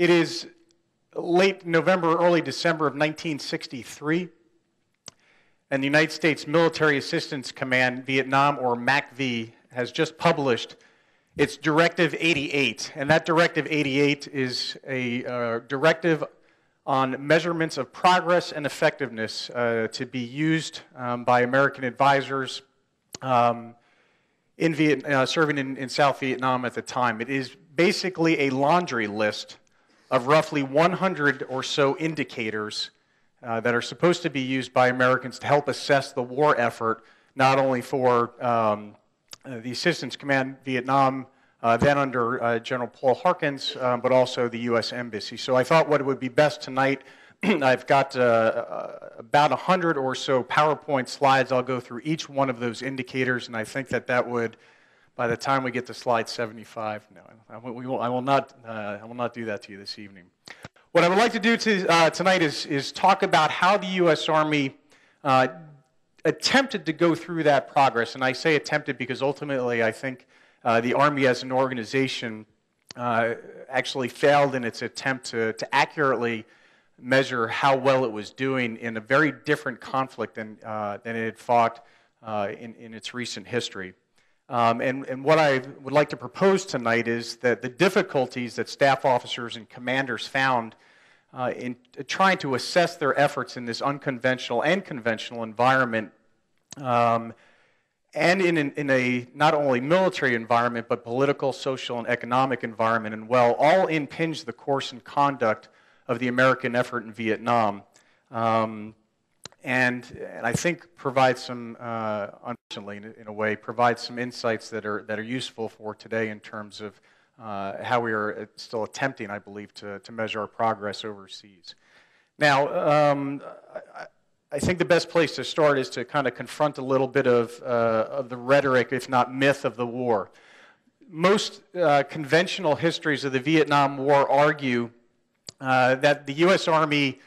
It is late November, early December of 1963, and the United States Military Assistance Command Vietnam, or MACV, has just published its Directive 88. And that Directive 88 is a uh, directive on measurements of progress and effectiveness uh, to be used um, by American advisors um, in uh, serving in, in South Vietnam at the time. It is basically a laundry list of roughly 100 or so indicators uh, that are supposed to be used by Americans to help assess the war effort, not only for um, uh, the Assistance Command Vietnam, uh, then under uh, General Paul Harkins, um, but also the U.S. Embassy. So I thought what would be best tonight. I've got uh, uh, about 100 or so PowerPoint slides. I'll go through each one of those indicators, and I think that that would by the time we get to slide 75. No, I will, I will not, uh, I will not do that to you this evening. What I would like to do to, uh, tonight is, is talk about how the U.S. Army uh, attempted to go through that progress. And I say attempted because ultimately I think uh, the Army as an organization uh, actually failed in its attempt to, to accurately measure how well it was doing in a very different conflict than, uh, than it had fought in, in its recent history. Um, and, and, what I would like to propose tonight is that the difficulties that staff officers and commanders found uh, in trying to assess their efforts in this unconventional and conventional environment, um, and in, in, in, a not only military environment, but political, social, and economic environment, and well, all impinge the course and conduct of the American effort in Vietnam. Um, and, and I think provides some, uh, unfortunately, in, in, a way, provides some insights that are, that are useful for today in terms of uh, how we are uh, still attempting, I believe, to, to measure our progress overseas. Now, um, I, I, think the best place to start is to kind of confront a little bit of, uh, of the rhetoric, if not myth, of the war. Most uh, conventional histories of the Vietnam War argue uh, that the U.S. Army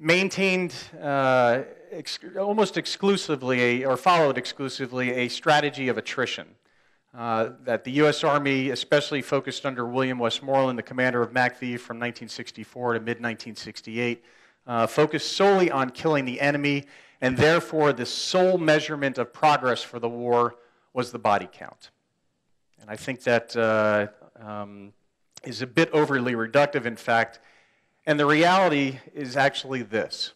maintained uh, ex- almost exclusively, a, or followed exclusively, a strategy of attrition. Uh, that the U.S. Army, especially focused under William Westmoreland, the commander of MACV from 1964 to mid 1968, uh, focused solely on killing the enemy, and therefore the sole measurement of progress for the war was the body count. And I think that uh, um, is a bit overly reductive. In fact, and the reality is actually this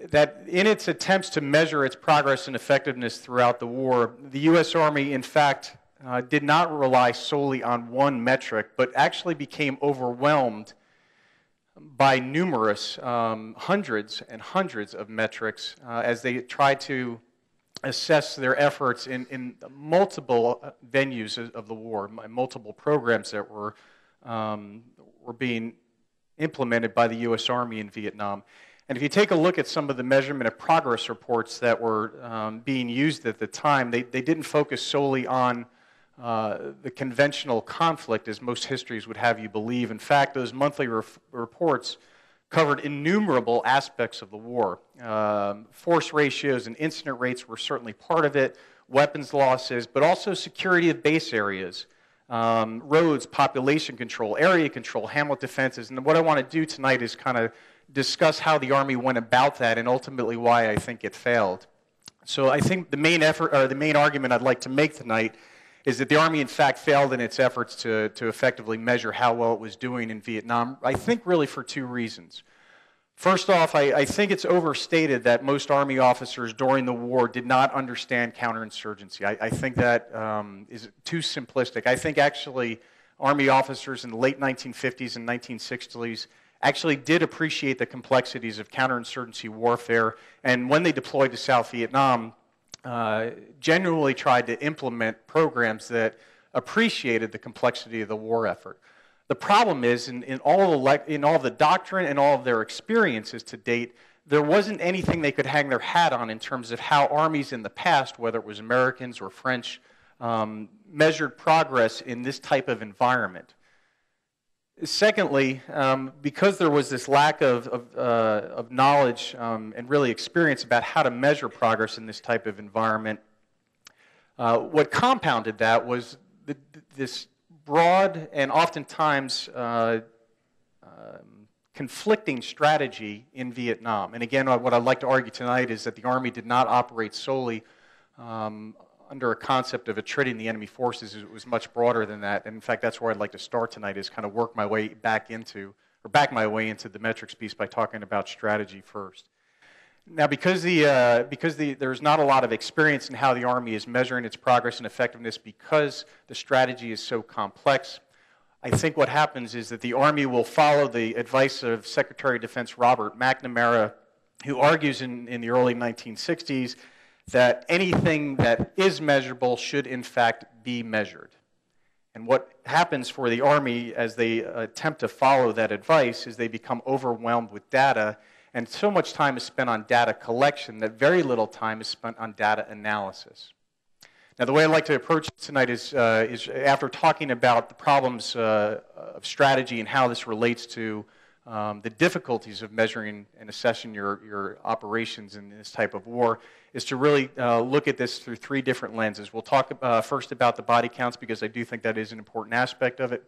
that in its attempts to measure its progress and effectiveness throughout the war, the U.S. Army, in fact, uh, did not rely solely on one metric, but actually became overwhelmed by numerous, um, hundreds and hundreds of metrics uh, as they tried to assess their efforts in, in multiple venues of the war, multiple programs that were um, were being implemented by the U.S. Army in Vietnam. And if you take a look at some of the measurement of progress reports that were um, being used at the time, they, they didn't focus solely on uh, the conventional conflict as most histories would have you believe. In fact, those monthly reports covered innumerable aspects of the war. Um, force ratios and incident rates were certainly part of it, weapons losses, but also security of base areas, um, roads, population control, area control, hamlet defenses. And what I want to do tonight is kind of discuss how the Army went about that and ultimately why I think it failed. So I think the main effort, or the main argument I'd like to make tonight is that the Army, in fact, failed in its efforts to, to effectively measure how well it was doing in Vietnam, I think really for two reasons. First off, I, I, think it's overstated that most Army officers during the war did not understand counterinsurgency. I, I think that um, is too simplistic. I think actually Army officers in the late 1950s and 1960s actually did appreciate the complexities of counterinsurgency warfare, and when they deployed to South Vietnam, uh, genuinely tried to implement programs that appreciated the complexity of the war effort. The problem is, in, in, all the, in all the doctrine and all of their experiences to date, there wasn't anything they could hang their hat on in terms of how armies in the past, whether it was Americans or French, um, measured progress in this type of environment. Secondly, um, because there was this lack of, of, uh, of knowledge um, and really experience about how to measure progress in this type of environment, uh, what compounded that was the, this broad and oftentimes uh, um, conflicting strategy in Vietnam. And again, what I'd like to argue tonight is that the Army did not operate solely um, under a concept of attriting the enemy forces. It was much broader than that. And in fact, that's where I'd like to start tonight is kind of work my way back into, or back my way into the metrics piece by talking about strategy first. Now, because, the, uh, because the, there's not a lot of experience in how the Army is measuring its progress and effectiveness because the strategy is so complex, I think what happens is that the Army will follow the advice of Secretary of Defense Robert McNamara, who argues in, in the early 1960s that anything that is measurable should, in fact, be measured. And what happens for the Army as they attempt to follow that advice is they become overwhelmed with data and so much time is spent on data collection that very little time is spent on data analysis. Now, the way I'd like to approach tonight is, uh, is after talking about the problems uh, of strategy and how this relates to um, the difficulties of measuring and assessing your, your operations in this type of war, is to really uh, look at this through three different lenses. We'll talk uh, first about the body counts because I do think that is an important aspect of it.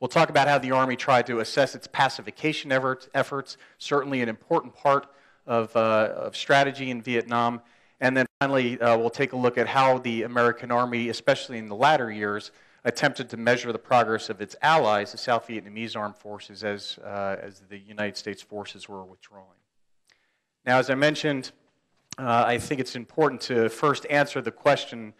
We'll talk about how the Army tried to assess its pacification efforts, certainly an important part of, uh, of strategy in Vietnam. And then finally, uh, we'll take a look at how the American Army, especially in the latter years, attempted to measure the progress of its allies, the South Vietnamese armed forces, as, uh, as the United States forces were withdrawing. Now, as I mentioned, uh, I think it's important to first answer the question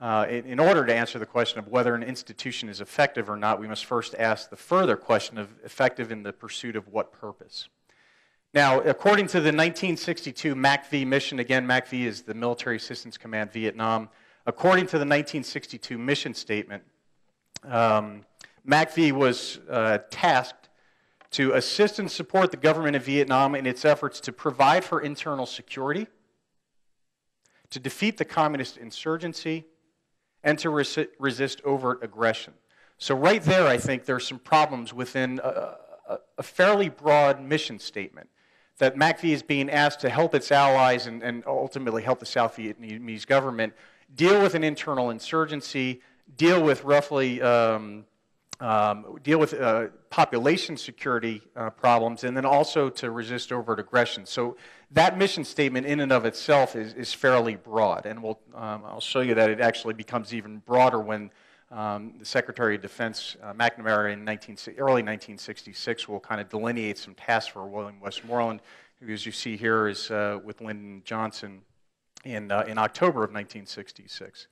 uh, in, in, order to answer the question of whether an institution is effective or not, we must first ask the further question of effective in the pursuit of what purpose. Now, according to the 1962 MACV mission, again, MACV is the Military Assistance Command Vietnam. According to the 1962 mission statement, um, MACV was uh, tasked to assist and support the government of Vietnam in its efforts to provide for internal security, to defeat the communist insurgency, and to resi- resist overt aggression. So, right there, I think there's some problems within a, a, a fairly broad mission statement that MACV is being asked to help its allies and, and, ultimately help the South Vietnamese government deal with an internal insurgency, deal with roughly um, um, deal with uh, population security uh, problems, and then also to resist overt aggression. So that mission statement in and of itself is, is fairly broad, and we'll, um, I'll show you that it actually becomes even broader when um, the Secretary of Defense, uh, McNamara, in 19, early 1966 will kind of delineate some tasks for William Westmoreland, who, as you see here, is uh, with Lyndon Johnson in, uh, in October of 1966.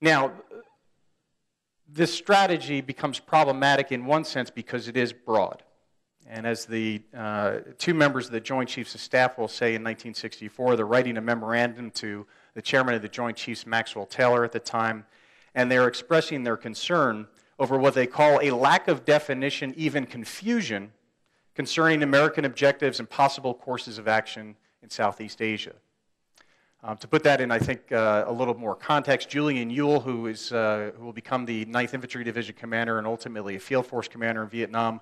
Now, this strategy becomes problematic in one sense because it is broad. And as the uh, two members of the Joint Chiefs of Staff will say in 1964, they're writing a memorandum to the chairman of the Joint Chiefs, Maxwell Taylor, at the time, and they're expressing their concern over what they call a lack of definition, even confusion, concerning American objectives and possible courses of action in Southeast Asia. Um, to put that in, I think, uh, a little more context, Julian Ewell, who, is, uh, who will become the 9th Infantry Division commander and ultimately a field force commander in Vietnam,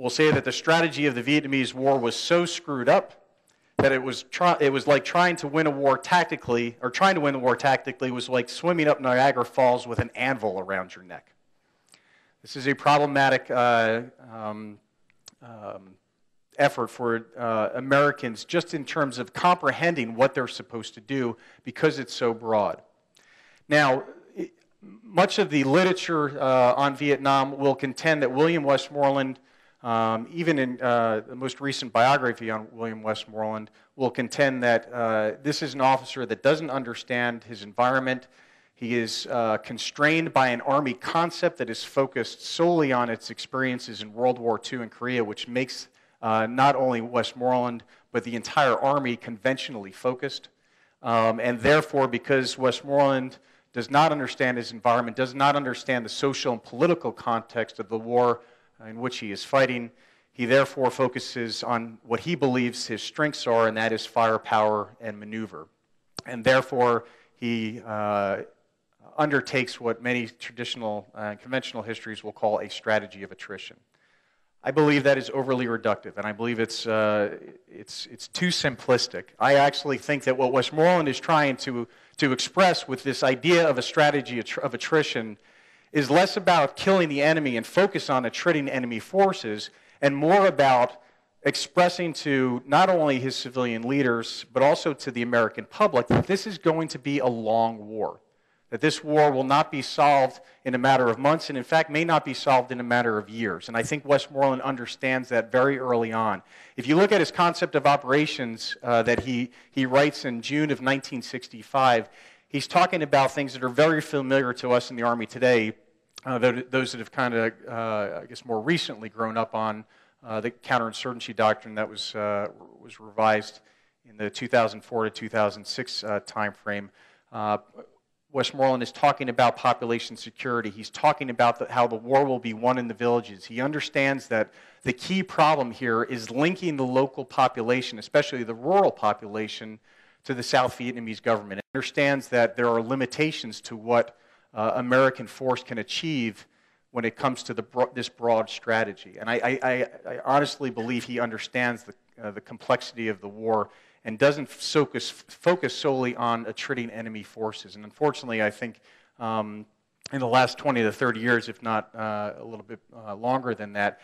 will say that the strategy of the Vietnamese war was so screwed up that it was, try- it was like trying to win a war tactically, or trying to win the war tactically was like swimming up Niagara Falls with an anvil around your neck. This is a problematic uh, um, um, effort for uh, Americans just in terms of comprehending what they're supposed to do because it's so broad. Now, much of the literature uh, on Vietnam will contend that William Westmoreland, um, even in uh, the most recent biography on William Westmoreland, will contend that uh, this is an officer that doesn't understand his environment. He is uh, constrained by an Army concept that is focused solely on its experiences in World War II and Korea, which makes uh, not only Westmoreland, but the entire Army conventionally focused. Um, and therefore, because Westmoreland does not understand his environment, does not understand the social and political context of the war in which he is fighting, he therefore focuses on what he believes his strengths are, and that is firepower and maneuver. And therefore, he uh, undertakes what many traditional and uh, conventional histories will call a strategy of attrition. I believe that is overly reductive, and I believe it's, uh, it's, it's too simplistic. I actually think that what Westmoreland is trying to, to express with this idea of a strategy of attrition is less about killing the enemy and focus on attriting enemy forces and more about expressing to not only his civilian leaders, but also to the American public that this is going to be a long war. That this war will not be solved in a matter of months, and in fact, may not be solved in a matter of years. And I think Westmoreland understands that very early on. If you look at his concept of operations uh, that he, he writes in June of 1965, he's talking about things that are very familiar to us in the Army today, uh, those that have kind of, uh, I guess, more recently grown up on uh, the counterinsurgency doctrine that was, uh, was revised in the 2004 to 2006 uh, timeframe. Uh, Westmoreland is talking about population security. He's talking about the, how the war will be won in the villages. He understands that the key problem here is linking the local population, especially the rural population, to the South Vietnamese government. He understands that there are limitations to what uh, American force can achieve when it comes to the, this broad strategy. And I, I, I, honestly believe he understands the, uh, the complexity of the war and doesn't focus, focus solely on attriting enemy forces. And unfortunately, I think um, in the last 20 to 30 years, if not uh, a little bit uh, longer than that,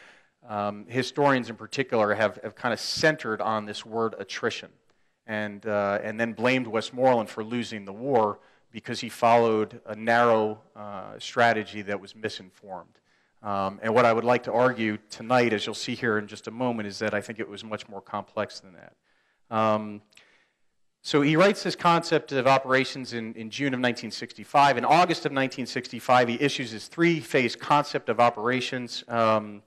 um, historians in particular have, have kind of centered on this word attrition and, uh, and then blamed Westmoreland for losing the war because he followed a narrow uh, strategy that was misinformed. Um, and what I would like to argue tonight, as you'll see here in just a moment, is that I think it was much more complex than that. Um, so he writes this concept of operations in, in June of 1965. In August of 1965, he issues his three phase concept of operations. Um,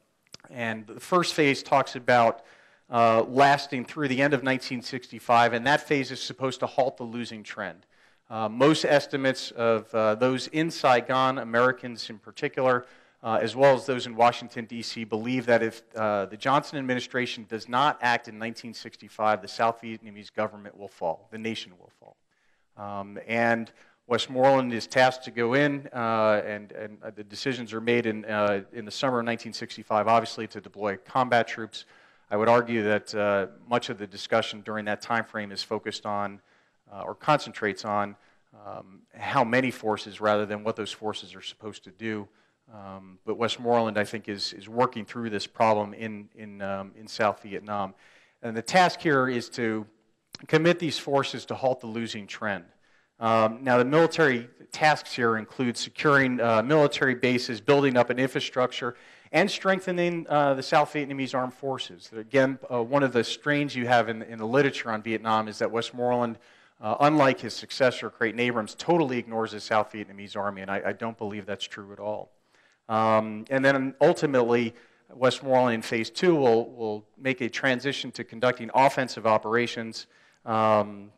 and the first phase talks about uh, lasting through the end of 1965, and that phase is supposed to halt the losing trend. Uh, most estimates of uh, those in Saigon, Americans in particular, uh, as well as those in Washington, D.C., believe that if uh, the Johnson administration does not act in 1965, the South Vietnamese government will fall, the nation will fall. Um, and Westmoreland is tasked to go in, uh, and, and the decisions are made in, in the summer of 1965, obviously, to deploy combat troops. I would argue that uh, much of the discussion during that time frame is focused on uh, or concentrates on um, how many forces rather than what those forces are supposed to do. Um, but Westmoreland, I think, is, is working through this problem in, in, um, in South Vietnam. And the task here is to commit these forces to halt the losing trend. Um, now, the military tasks here include securing uh, military bases, building up an infrastructure, and strengthening uh, the South Vietnamese armed forces. Again, uh, one of the strains you have in, in, the literature on Vietnam is that Westmoreland, uh, unlike his successor, Creighton Abrams, totally ignores the South Vietnamese army, and I, I don't believe that's true at all. Um, and then ultimately, Westmoreland in phase two will, will make a transition to conducting offensive operations. Um,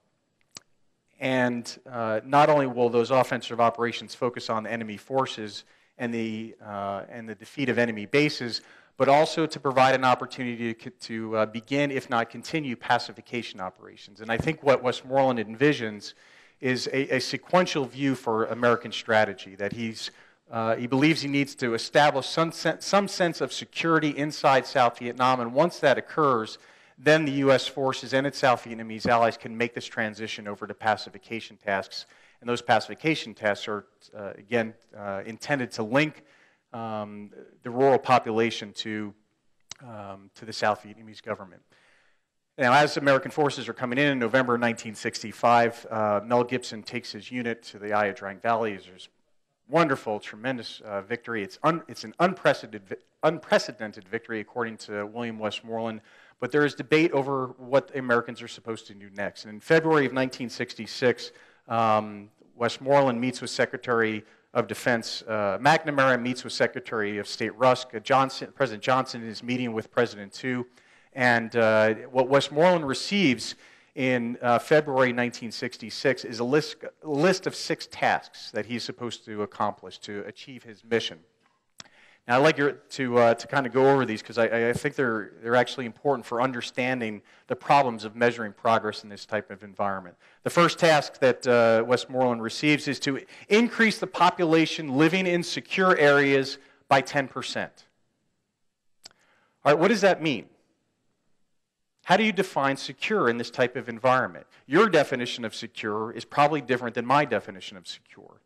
and uh, not only will those offensive operations focus on enemy forces, and the, uh, and the defeat of enemy bases, but also to provide an opportunity to, to uh, begin, if not continue, pacification operations. And I think what Westmoreland envisions is a, a sequential view for American strategy, that he's, uh, he believes he needs to establish some, sen- some sense of security inside South Vietnam, and once that occurs, then the U.S. forces and its South Vietnamese allies can make this transition over to pacification tasks and those pacification tests are, uh, again, uh, intended to link um, the rural population to, um, to the South Vietnamese government. Now, as American forces are coming in in November 1965, uh, Mel Gibson takes his unit to the Ia Drang Valley. There's wonderful, tremendous uh, victory. It's, un, it's an unprecedented, unprecedented victory, according to William Westmoreland. But there is debate over what Americans are supposed to do next. And in February of 1966, um, Westmoreland meets with Secretary of Defense uh, McNamara, meets with Secretary of State Rusk. Uh, Johnson, President Johnson is meeting with President Thieu. And uh, what Westmoreland receives in uh, February 1966 is a list, a list of six tasks that he's supposed to accomplish to achieve his mission. Now, I'd like to, uh, to kind of go over these because I, I, think they're, they're actually important for understanding the problems of measuring progress in this type of environment. The first task that uh, Westmoreland receives is to increase the population living in secure areas by 10%. All right, what does that mean? How do you define secure in this type of environment? Your definition of secure is probably different than my definition of secure.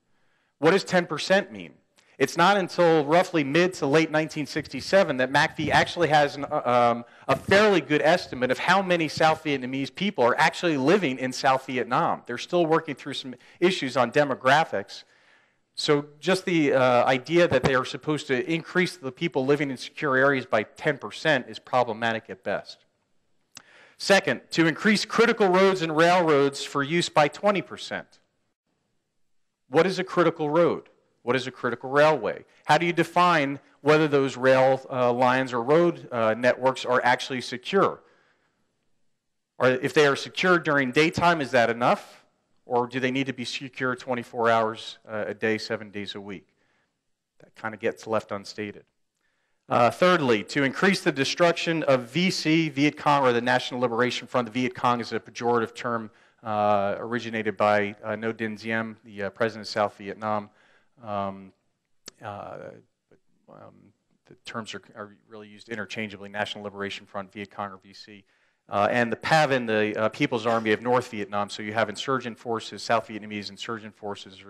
What does 10% mean? It's not until roughly mid to late 1967 that MACV actually has an, uh, um, a fairly good estimate of how many South Vietnamese people are actually living in South Vietnam. They're still working through some issues on demographics. So, just the uh, idea that they are supposed to increase the people living in secure areas by 10% is problematic at best. Second, to increase critical roads and railroads for use by 20%. What is a critical road? What is a critical railway? How do you define whether those rail uh, lines or road uh, networks are actually secure? Or if they are secure during daytime, is that enough? Or do they need to be secure 24 hours uh, a day, seven days a week? That kind of gets left unstated. Uh, thirdly, to increase the destruction of VC, Viet Cong, or the National Liberation Front. The Viet Cong is a pejorative term uh, originated by uh, Ngo Dinh Diem, the president of South Vietnam. Um, uh, um, the terms are, are, really used interchangeably National Liberation Front, Viet Cong, or VC. Uh, and the PAVN, the uh, People's Army of North Vietnam. So you have insurgent forces, South Vietnamese insurgent forces,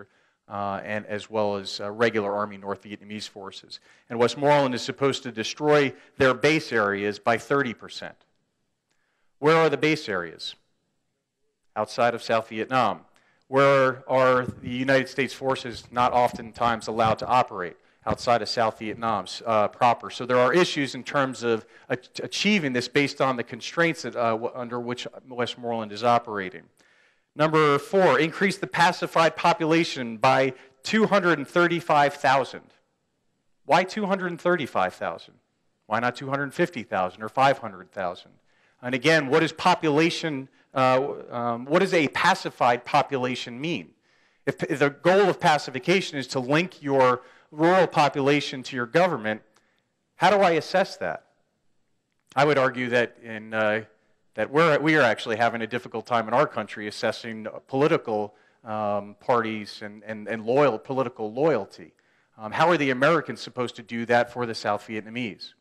uh, and as well as uh, regular Army North Vietnamese forces. And Westmoreland is supposed to destroy their base areas by 30%. Where are the base areas? Outside of South Vietnam where are the United States forces not oftentimes allowed to operate outside of South Vietnam uh, proper. So there are issues in terms of achieving this based on the constraints that, uh, under which Westmoreland is operating. Number four, increase the pacified population by 235,000. Why 235,000? Why not 250,000 or 500,000? And again, what is population uh, um, what does a pacified population mean? If, if the goal of pacification is to link your rural population to your government, how do I assess that? I would argue that in uh, that we're, we are actually having a difficult time in our country assessing political um, parties and, and, and loyal political loyalty. Um, how are the Americans supposed to do that for the South Vietnamese?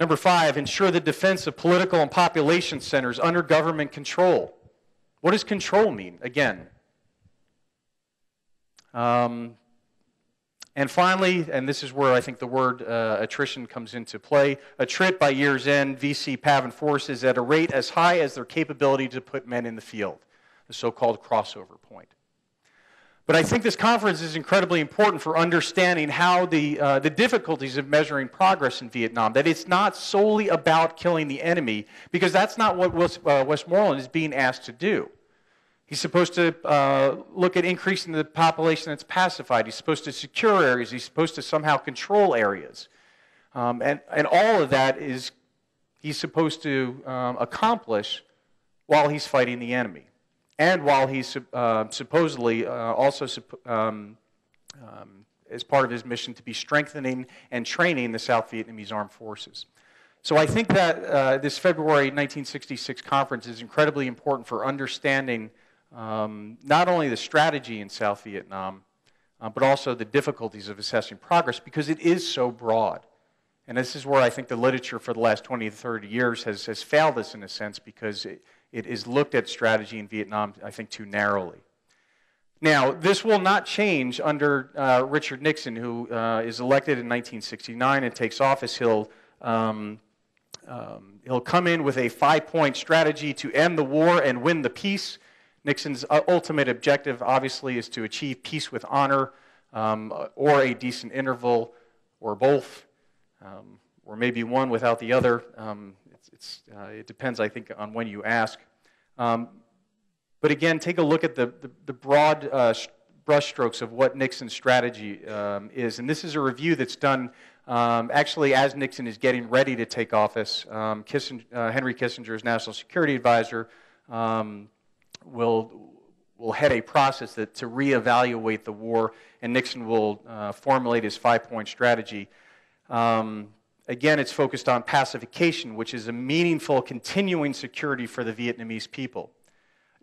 Number five, ensure the defense of political and population centers under government control. What does control mean? Again. Um, and finally, and this is where I think the word uh, attrition comes into play, attrit by year's end, VC PAVN forces at a rate as high as their capability to put men in the field, the so called crossover point. But I think this conference is incredibly important for understanding how the, uh, the difficulties of measuring progress in Vietnam, that it's not solely about killing the enemy, because that's not what West, uh, Westmoreland is being asked to do. He's supposed to uh, look at increasing the population that's pacified. He's supposed to secure areas. He's supposed to somehow control areas. Um, and, and all of that is he's supposed to um, accomplish while he's fighting the enemy and while he's uh, supposedly uh, also um, um, as part of his mission to be strengthening and training the South Vietnamese armed forces. So I think that uh, this February 1966 conference is incredibly important for understanding um, not only the strategy in South Vietnam, uh, but also the difficulties of assessing progress because it is so broad. And this is where I think the literature for the last 20 to 30 years has, has failed us in a sense because it, it is looked at strategy in Vietnam, I think, too narrowly. Now, this will not change under uh, Richard Nixon, who uh, is elected in 1969 and takes office. He'll, um, um, he'll come in with a five point strategy to end the war and win the peace. Nixon's uh, ultimate objective, obviously, is to achieve peace with honor um, or a decent interval or both, um, or maybe one without the other. Um, it's, uh, it depends, I think, on when you ask. Um, but again, take a look at the, the, the broad uh, brushstrokes of what Nixon's strategy um, is. And this is a review that's done um, actually as Nixon is getting ready to take office. Um, Kissinger, uh, Henry Kissinger's national security advisor um, will, will head a process that, to reevaluate the war, and Nixon will uh, formulate his five point strategy. Um, Again, it's focused on pacification, which is a meaningful continuing security for the Vietnamese people.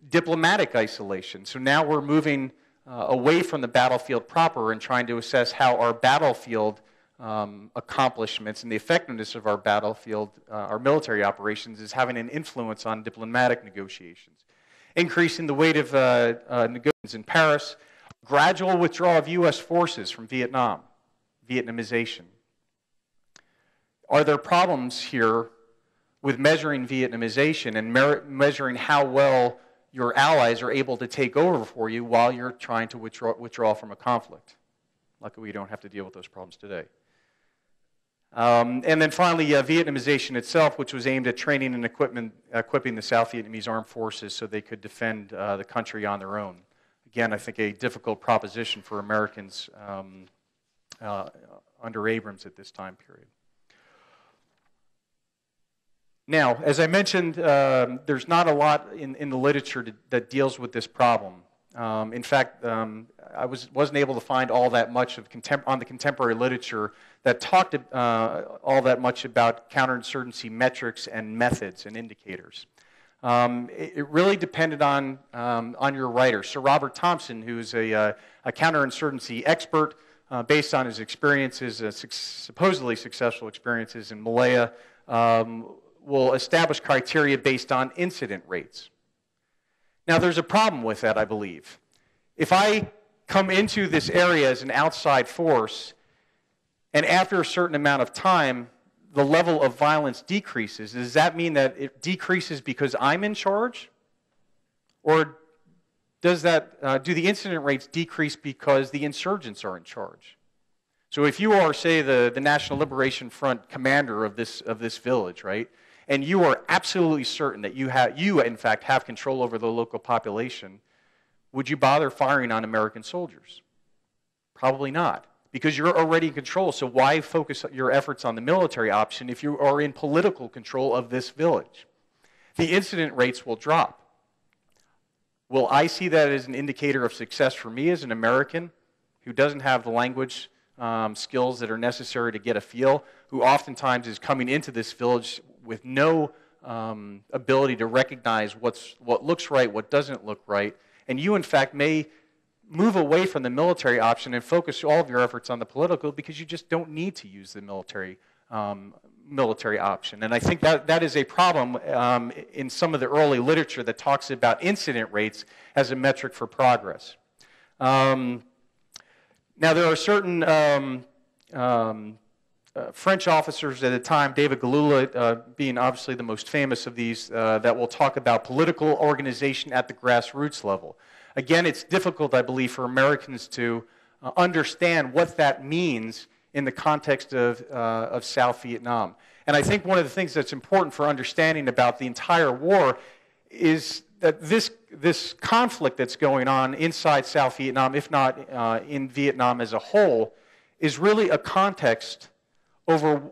Diplomatic isolation. So now we're moving uh, away from the battlefield proper and trying to assess how our battlefield um, accomplishments and the effectiveness of our battlefield, uh, our military operations, is having an influence on diplomatic negotiations. Increasing the weight of uh, uh negotiations in Paris, gradual withdrawal of U.S. forces from Vietnam, Vietnamization. Are there problems here with measuring Vietnamization and mer- measuring how well your allies are able to take over for you while you're trying to withdraw, withdraw from a conflict? Luckily, we don't have to deal with those problems today. Um, and then finally, uh, Vietnamization itself, which was aimed at training and equipment, equipping the South Vietnamese armed forces so they could defend uh, the country on their own. Again, I think a difficult proposition for Americans um, uh, under Abrams at this time period. Now, as I mentioned, um, there's not a lot in, in the literature to, that deals with this problem. Um, in fact, um, I was, wasn't able to find all that much of on the contemporary literature that talked uh, all that much about counterinsurgency metrics and methods and indicators. Um, it, it, really depended on, um, on your writer. Sir Robert Thompson, who's a, uh, a counterinsurgency expert uh, based on his experiences, uh, su- supposedly successful experiences in Malaya, um, will establish criteria based on incident rates. Now, there's a problem with that, I believe. If I come into this area as an outside force and after a certain amount of time, the level of violence decreases, does that mean that it decreases because I'm in charge? Or does that, uh, do the incident rates decrease because the insurgents are in charge? So if you are, say, the, the National Liberation Front commander of this, of this village, right, and you are absolutely certain that you, have, you, in fact, have control over the local population, would you bother firing on American soldiers? Probably not because you're already in control. So why focus your efforts on the military option if you are in political control of this village? The incident rates will drop. Will I see that as an indicator of success for me as an American who doesn't have the language um, skills that are necessary to get a feel, who oftentimes is coming into this village with no um, ability to recognize what's, what looks right, what doesn't look right, and you, in fact, may move away from the military option and focus all of your efforts on the political because you just don't need to use the military um, military option. And I think that, that is a problem um, in some of the early literature that talks about incident rates as a metric for progress. Um, now, there are certain um, um, uh, French officers at the time, David Galula uh, being obviously the most famous of these, uh, that will talk about political organization at the grassroots level. Again, it's difficult, I believe, for Americans to uh, understand what that means in the context of, uh, of South Vietnam. And I think one of the things that's important for understanding about the entire war is that this, this conflict that's going on inside South Vietnam, if not in Vietnam as a whole, is really a context over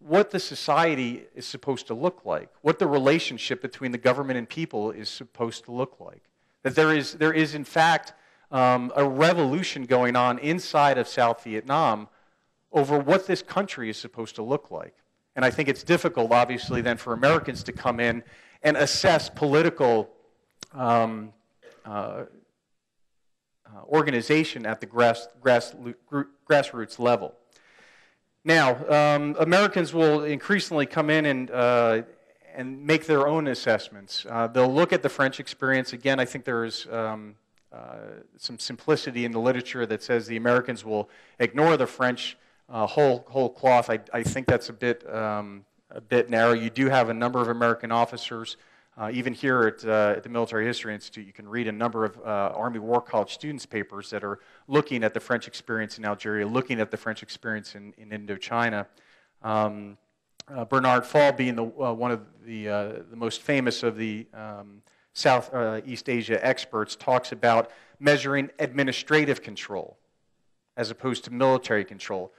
what the society is supposed to look like, what the relationship between the government and people is supposed to look like. That there is, there is in fact, um, a revolution going on inside of South Vietnam over what this country is supposed to look like. And I think it's difficult, obviously, then for Americans to come in and assess political um, uh, uh, organization at the grass, grass, grassroots level. Now, um, Americans will increasingly come in and, uh, and make their own assessments. Uh, they'll look at the French experience. Again, I think there's um, uh, some simplicity in the literature that says the Americans will ignore the French uh, whole, whole cloth. I, I think that's a bit, um, a bit narrow. You do have a number of American officers. Uh, even here at, uh, at, the Military History Institute, you can read a number of Army War College students' papers that are looking at the French experience in Algeria, looking at the French experience in, in Indochina. Um, uh, Bernard Fall being the, uh, one of the, uh, the most famous of the um, Southeast uh, Asia experts, talks about measuring administrative control as opposed to military control.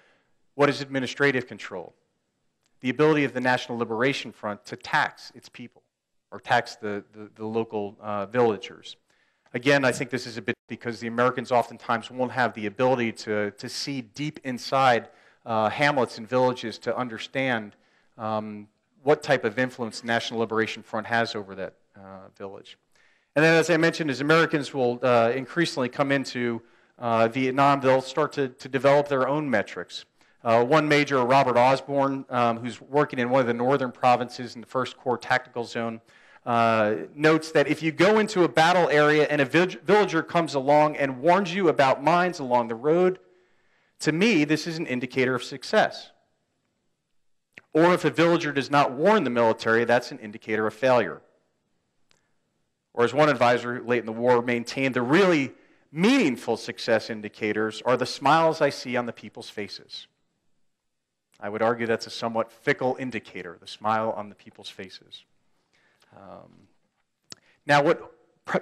What is administrative control? The ability of the National Liberation Front to tax its people or tax the, the, the local uh, villagers. Again, I think this is a bit because the Americans oftentimes won't have the ability to, to see deep inside uh, hamlets and villages to understand um, what type of influence the National Liberation Front has over that uh, village. And then, as I mentioned, as Americans will uh, increasingly come into uh, Vietnam, they'll start to, to develop their own metrics. Uh, one major, Robert Osborne, um, who's working in one of the northern provinces in the First Corps Tactical Zone, uh, notes that if you go into a battle area and a villager comes along and warns you about mines along the road, to me, this is an indicator of success. Or if a villager does not warn the military, that's an indicator of failure. Or as one advisor late in the war maintained, the really meaningful success indicators are the smiles I see on the people's faces. I would argue that's a somewhat fickle indicator, the smile on the people's faces. Um, now, what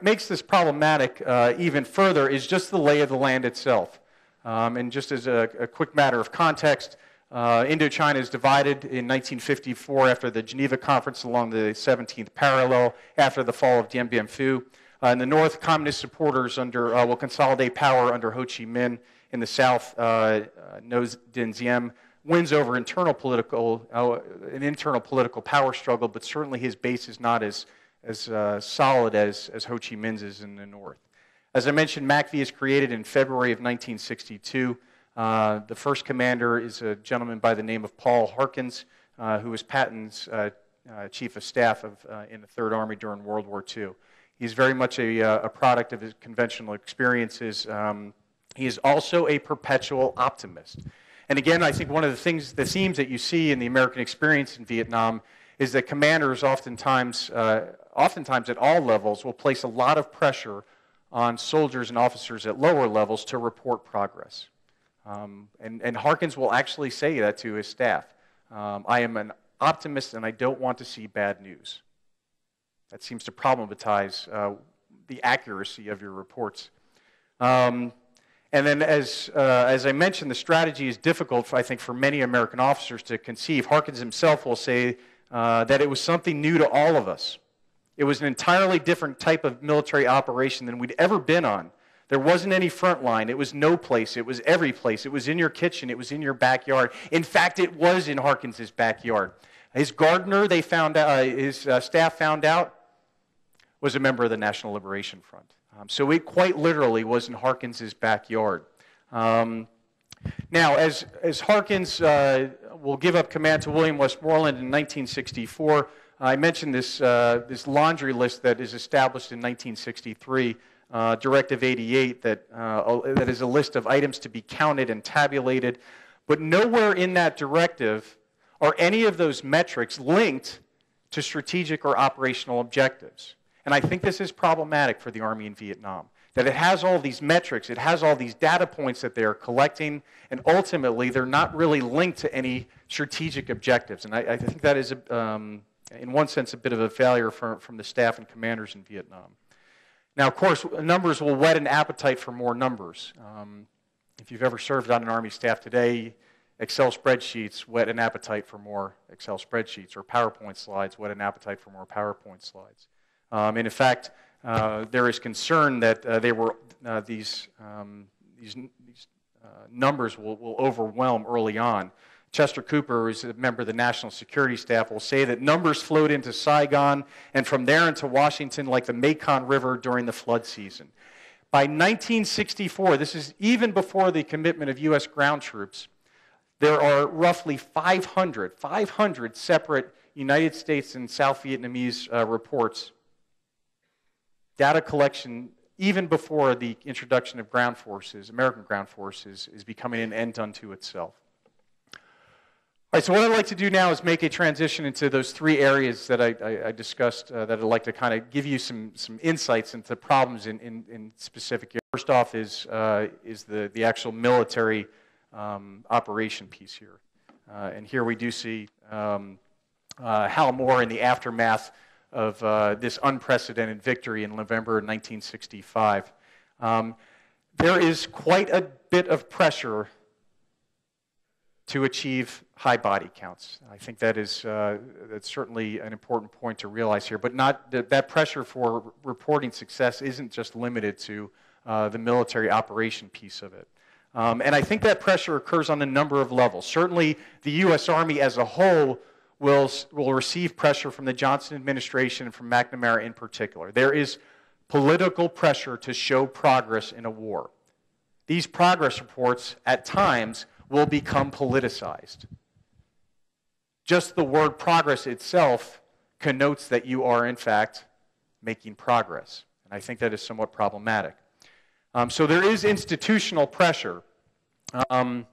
makes this problematic uh, even further is just the lay of the land itself. Um, and just as a, a, quick matter of context, uh, Indochina is divided in 1954 after the Geneva Conference along the 17th parallel after the fall of Dien Bien Phu. Uh, in the north, communist supporters under, uh, will consolidate power under Ho Chi Minh. In the south, uh, uh Ngo Dinh Diem wins over internal political, uh, an internal political power struggle, but certainly his base is not as, as uh, solid as, as Ho Chi Minh's is in the north. As I mentioned, MACV is created in February of 1962. Uh, the first commander is a gentleman by the name of Paul Harkins, uh, who was Patton's uh, uh, chief of staff of, in the Third Army during World War II. He's very much a, a product of his conventional experiences. Um, he is also a perpetual optimist. And again, I think one of the things, the themes that you see in the American experience in Vietnam is that commanders oftentimes, uh, oftentimes at all levels, will place a lot of pressure on soldiers and officers at lower levels to report progress. Um, and, and Harkins will actually say that to his staff. Um, I am an optimist and I don't want to see bad news. That seems to problematize uh, the accuracy of your reports. Um, and then, as, uh, as I mentioned, the strategy is difficult, I think, for many American officers to conceive. Harkins himself will say uh, that it was something new to all of us. It was an entirely different type of military operation than we'd ever been on. There wasn't any front line. It was no place. It was every place. It was in your kitchen. It was in your backyard. In fact, it was in Harkins's backyard. His gardener, they found out, uh, his uh, staff found out, was a member of the National Liberation Front. Um, so it quite literally was in Harkins's backyard. Um, now, as, as Harkins uh, will give up command to William Westmoreland in 1964, I mentioned this, uh, this laundry list that is established in 1963, uh, Directive 88, that, uh, that is a list of items to be counted and tabulated. But nowhere in that directive are any of those metrics linked to strategic or operational objectives. And I think this is problematic for the Army in Vietnam. That it has all these metrics, it has all these data points that they're collecting, and ultimately they're not really linked to any strategic objectives. And I, I think that is a, um, in one sense, a bit of a failure from, from the staff and commanders in Vietnam. Now, of course, numbers will whet an appetite for more numbers. Um, if you've ever served on an Army staff today, Excel spreadsheets whet an appetite for more Excel spreadsheets, or PowerPoint slides whet an appetite for more PowerPoint slides. Um, and in fact, uh, there is concern that uh, they were, uh, these, um, these, these uh, numbers will, will overwhelm early on. Chester Cooper, who's a member of the National Security Staff, will say that numbers flowed into Saigon and from there into Washington like the Mekong River during the flood season. By 1964, this is even before the commitment of U.S. ground troops, there are roughly 500, 500 separate United States and South Vietnamese uh, reports, data collection, even before the introduction of ground forces, American ground forces, is becoming an end unto itself. All right, so what I'd like to do now is make a transition into those three areas that I, I, I discussed uh, that I'd like to kind of give you some, some insights into problems in, in, in specific areas. First off is, uh, is the, the actual military um, operation piece here. Uh, and here we do see um, uh, Hal Moore in the aftermath of uh, this unprecedented victory in November 1965. Um, there is quite a bit of pressure to achieve high body counts. I think that is uh, that's certainly an important point to realize here. But not that, that pressure for reporting success isn't just limited to uh, the military operation piece of it. Um, and I think that pressure occurs on a number of levels. Certainly, the U.S. Army as a whole will, will receive pressure from the Johnson administration and from McNamara in particular. There is political pressure to show progress in a war. These progress reports, at times, will become politicized. Just the word progress itself connotes that you are, in fact, making progress. And I think that is somewhat problematic. Um, so there is institutional pressure. Um,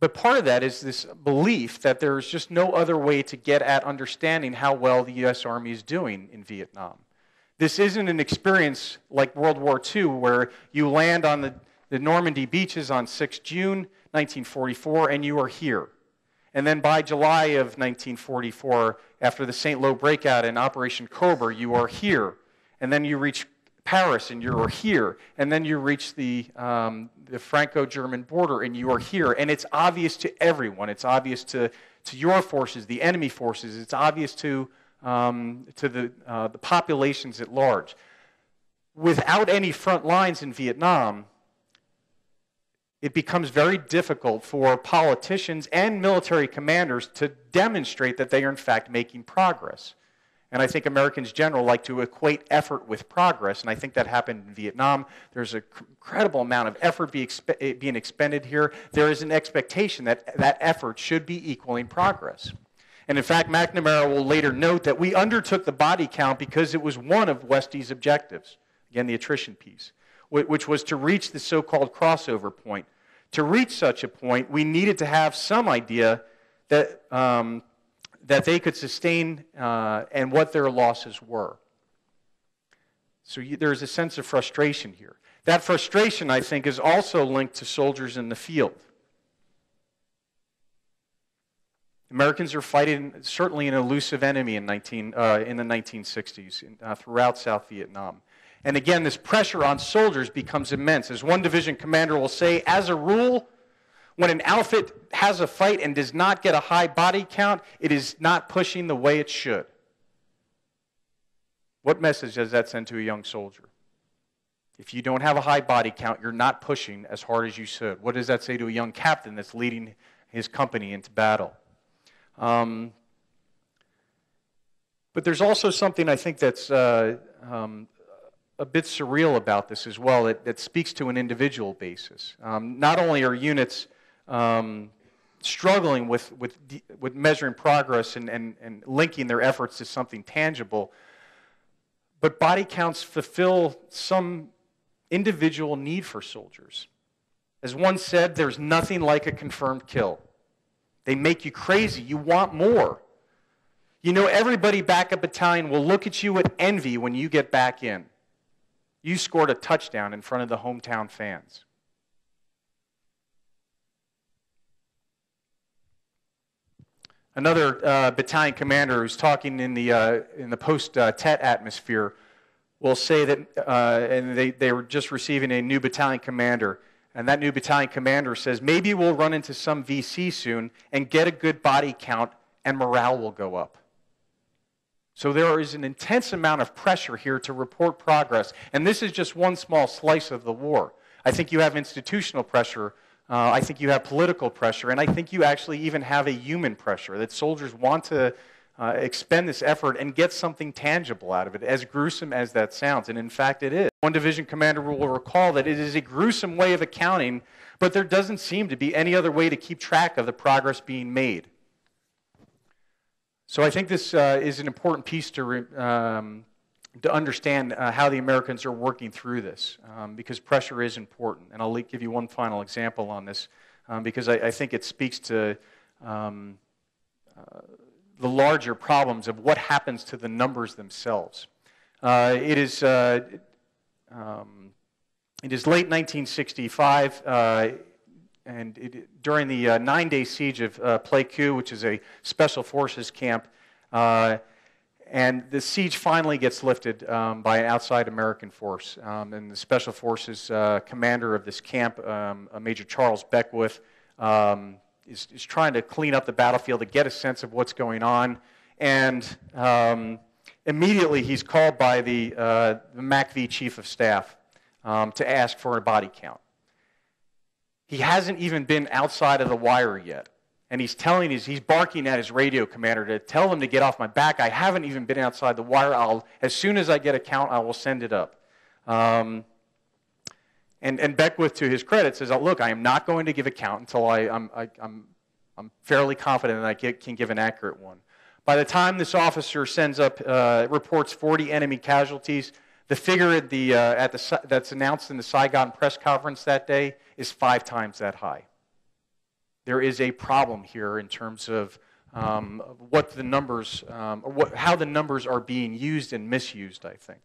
but part of that is this belief that there is just no other way to get at understanding how well the U.S. Army is doing in Vietnam. This isn't an experience like World War II where you land on the, the Normandy beaches on 6 June 1944 and you are here. And then by July of 1944, after the St. Lo breakout and Operation Cobra, you are here. And then you reach Paris and you're here. And then you reach the, um, the Franco German border and you are here. And it's obvious to everyone. It's obvious to, to your forces, the enemy forces. It's obvious to, um, to the, uh, the populations at large. Without any front lines in Vietnam, it becomes very difficult for politicians and military commanders to demonstrate that they are, in fact, making progress. And I think Americans general like to equate effort with progress, and I think that happened in Vietnam. There's an incredible amount of effort be eh, being expended here. There is an expectation that that effort should be equaling progress. And in fact, McNamara will later note that we undertook the body count because it was one of Westie's objectives. Again, the attrition piece which was to reach the so called crossover point. To reach such a point, we needed to have some idea that, um, that they could sustain uh, and what their losses were. So you, there's a sense of frustration here. That frustration, I think, is also linked to soldiers in the field. Americans are fighting certainly an elusive enemy in, 19, uh, in the 1960s uh, throughout South Vietnam. And again, this pressure on soldiers becomes immense. As one division commander will say, as a rule, when an outfit has a fight and does not get a high body count, it is not pushing the way it should. What message does that send to a young soldier? If you don't have a high body count, you're not pushing as hard as you should. What does that say to a young captain that's leading his company into battle? Um, but there's also something I think that's uh, um, a bit surreal about this as well that, that speaks to an individual basis. Um, not only are units um, struggling with, with, with measuring progress and, and, and linking their efforts to something tangible, but body counts fulfill some individual need for soldiers. As one said, there's nothing like a confirmed kill. They make you crazy. You want more. You know, everybody back at battalion will look at you with envy when you get back in. You scored a touchdown in front of the hometown fans. Another uh, battalion commander who's talking in the, uh, in the post uh, Tet atmosphere will say that, uh, and they, they were just receiving a new battalion commander, and that new battalion commander says, maybe we'll run into some VC soon and get a good body count, and morale will go up. So there is an intense amount of pressure here to report progress. And this is just one small slice of the war. I think you have institutional pressure. Uh, I think you have political pressure. And I think you actually even have a human pressure that soldiers want to uh, expend this effort and get something tangible out of it, as gruesome as that sounds. And in fact, it is. One division commander will recall that it is a gruesome way of accounting, but there doesn't seem to be any other way to keep track of the progress being made. So I think this uh, is an important piece to, um, to understand uh, how the Americans are working through this, um, because pressure is important. And I'll give you one final example on this, um, because I, I, think it speaks to um, uh, the larger problems of what happens to the numbers themselves. Uh, it is. Uh, um, it is late 1965 uh, and it, during the uh, nine day siege of uh, which is a special forces camp, and the siege finally gets lifted um, by an outside American force. Um, and the special forces uh, commander of this camp, um, Major Charles Beckwith, um, is, is, trying to clean up the battlefield to get a sense of what's going on. And um, immediately he's called by the, uh, the MACV chief of staff um, to ask for a body count. He hasn't even been outside of the wire yet. And he's telling his, he's barking at his radio commander to tell him to get off my back. I haven't even been outside the wire. I'll, as soon as I get a count, I will send it up. Um, and, and Beckwith, to his credit, says, Look, I am not going to give a count until I, I'm, I, am I'm fairly confident that I get, can give an accurate one. By the time this officer sends up, uh, reports 40 enemy casualties, the figure at the, uh, at the, that's announced in the Saigon press conference that day is five times that high. There is a problem here in terms of um, what the numbers, um, what, how the numbers are being used and misused, I think.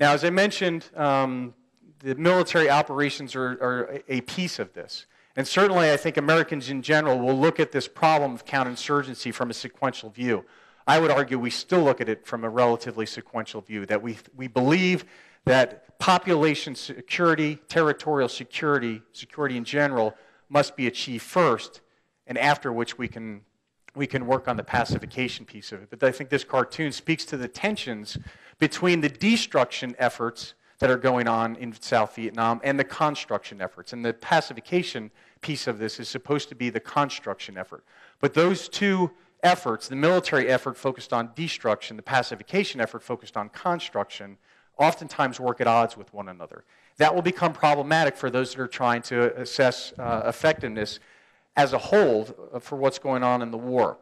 Now, as I mentioned, um, the military operations are, are, a piece of this. And certainly, I think Americans in general will look at this problem of counterinsurgency from a sequential view. I would argue we still look at it from a relatively sequential view, that we, we believe that population security, territorial security, security in general, must be achieved first, and after which we can, we can work on the pacification piece of it. But I think this cartoon speaks to the tensions between the destruction efforts that are going on in South Vietnam and the construction efforts. And the pacification piece of this is supposed to be the construction effort. But those two efforts, the military effort focused on destruction, the pacification effort focused on construction, oftentimes work at odds with one another. That will become problematic for those that are trying to assess uh, effectiveness as a whole for what's going on in the war.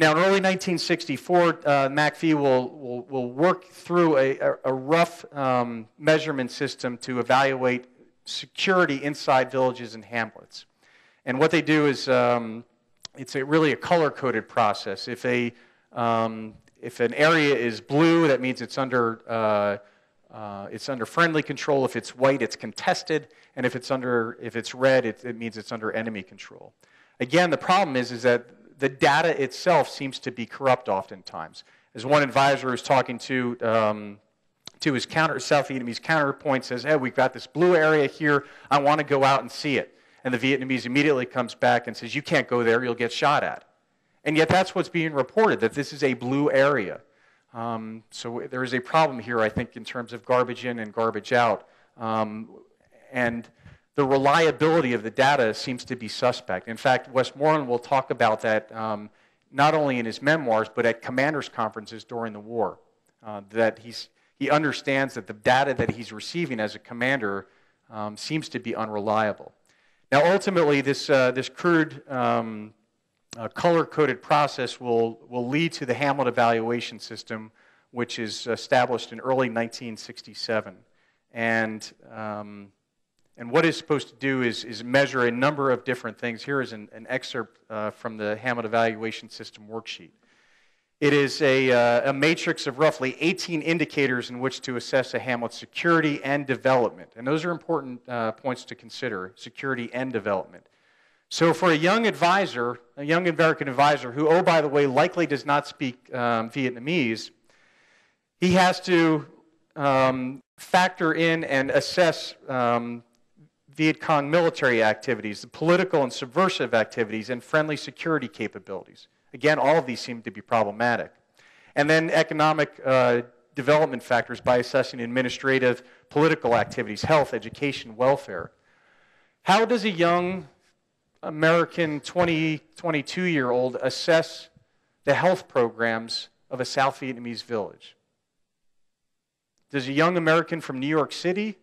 Now, in early 1964, uh, MACV will, will, will, work through a, a, a rough um, measurement system to evaluate security inside villages and hamlets. And what they do is um, it's a, really a color coded process. If, a, um, if an area is blue, that means it's under, uh, uh, it's under friendly control. If it's white, it's contested. And if it's, under, if it's red, it, it means it's under enemy control. Again, the problem is, is that the data itself seems to be corrupt oftentimes. As one advisor was talking to, um, to his counter, South Vietnamese counterpoint says, hey, we've got this blue area here. I want to go out and see it. And the Vietnamese immediately comes back and says, you can't go there. You'll get shot at. And yet that's what's being reported, that this is a blue area. Um, so there is a problem here, I think, in terms of garbage in and garbage out. Um, and the reliability of the data seems to be suspect. In fact, Westmoreland will talk about that um, not only in his memoirs, but at commanders' conferences during the war. Uh, that he's, he understands that the data that he's receiving as a commander um, seems to be unreliable. Now, ultimately, this, uh, this crude um, uh, color coded process will, will lead to the Hamlet evaluation system, which is established in early 1967. And um, and what it's supposed to do is, is measure a number of different things. Here is an, an excerpt uh, from the Hamlet Evaluation System worksheet. It is a, uh, a matrix of roughly 18 indicators in which to assess a Hamlet's security and development. And those are important uh, points to consider security and development. So, for a young advisor, a young American advisor who, oh, by the way, likely does not speak um, Vietnamese, he has to um, factor in and assess um, Viet Cong military activities, the political and subversive activities, and friendly security capabilities. Again, all of these seem to be problematic. And then economic uh, development factors by assessing administrative, political activities, health, education, welfare. How does a young American 20, 22 year old assess the health programs of a South Vietnamese village? Does a young American from New York City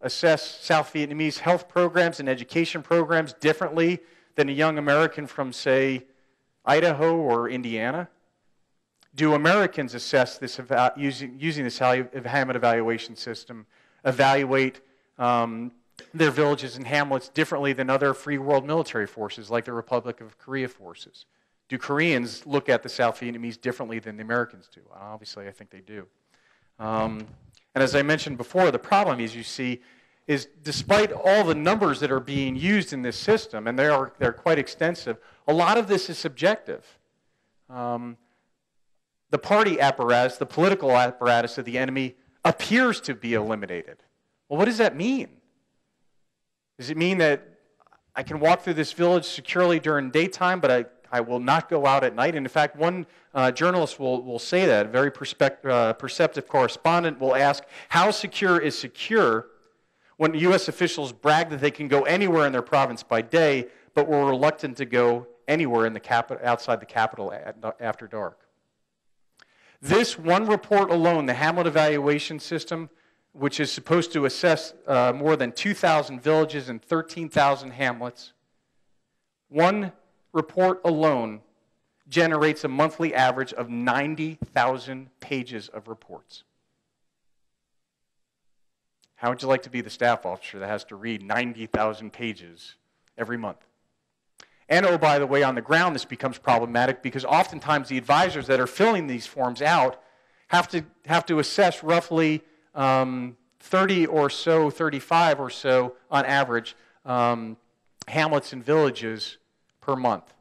assess South Vietnamese health programs and education programs differently than a young American from, say, Idaho or Indiana? Do Americans assess this using, using this Hamlet evaluation system, evaluate um, their villages and hamlets differently than other free world military forces like the Republic of Korea forces? Do Koreans look at the South Vietnamese differently than the Americans do? Obviously, I think they do. Um, and as I mentioned before, the problem is you see is despite all the numbers that are being used in this system, and they are, they're quite extensive, a lot of this is subjective. Um, the party apparatus, the political apparatus of the enemy appears to be eliminated. Well, what does that mean? Does it mean that I can walk through this village securely during daytime, but I I will not go out at night. And in fact, one uh, journalist will, will say that. A very uh, perceptive correspondent will ask, How secure is secure when U.S. officials brag that they can go anywhere in their province by day, but were reluctant to go anywhere in the cap- outside the capital at, after dark? This one report alone, the Hamlet Evaluation System, which is supposed to assess uh, more than 2,000 villages and 13,000 hamlets, one report alone generates a monthly average of 90,000 pages of reports. How would you like to be the staff officer that has to read 90,000 pages every month? And oh, by the way, on the ground, this becomes problematic because oftentimes the advisors that are filling these forms out have to, have to assess roughly um, 30 or so, 35 or so on average, um, hamlets and villages per month.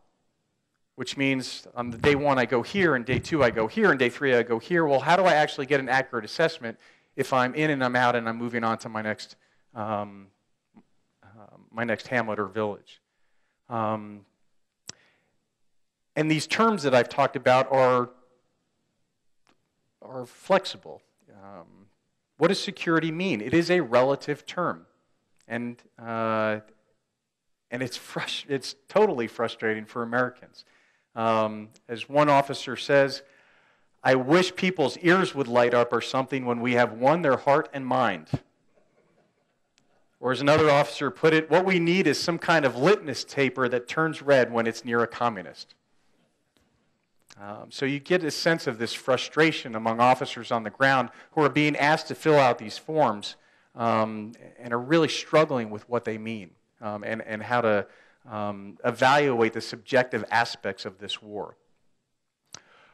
Which means on the day one I go here, and day two I go here, and day three I go here. Well, how do I actually get an accurate assessment if I'm in and I'm out and I'm moving on to my next, um, uh, my next hamlet or village? Um, and these terms that I've talked about are, are flexible. Um, what does security mean? It is a relative term. And, uh, and it's, frust- it's totally frustrating for Americans. Um, as one officer says, I wish people's ears would light up or something when we have won their heart and mind. Or as another officer put it, what we need is some kind of litmus paper that turns red when it's near a communist. Um, so you get a sense of this frustration among officers on the ground who are being asked to fill out these forms um, and are really struggling with what they mean um, and, and how to um, evaluate the subjective aspects of this war.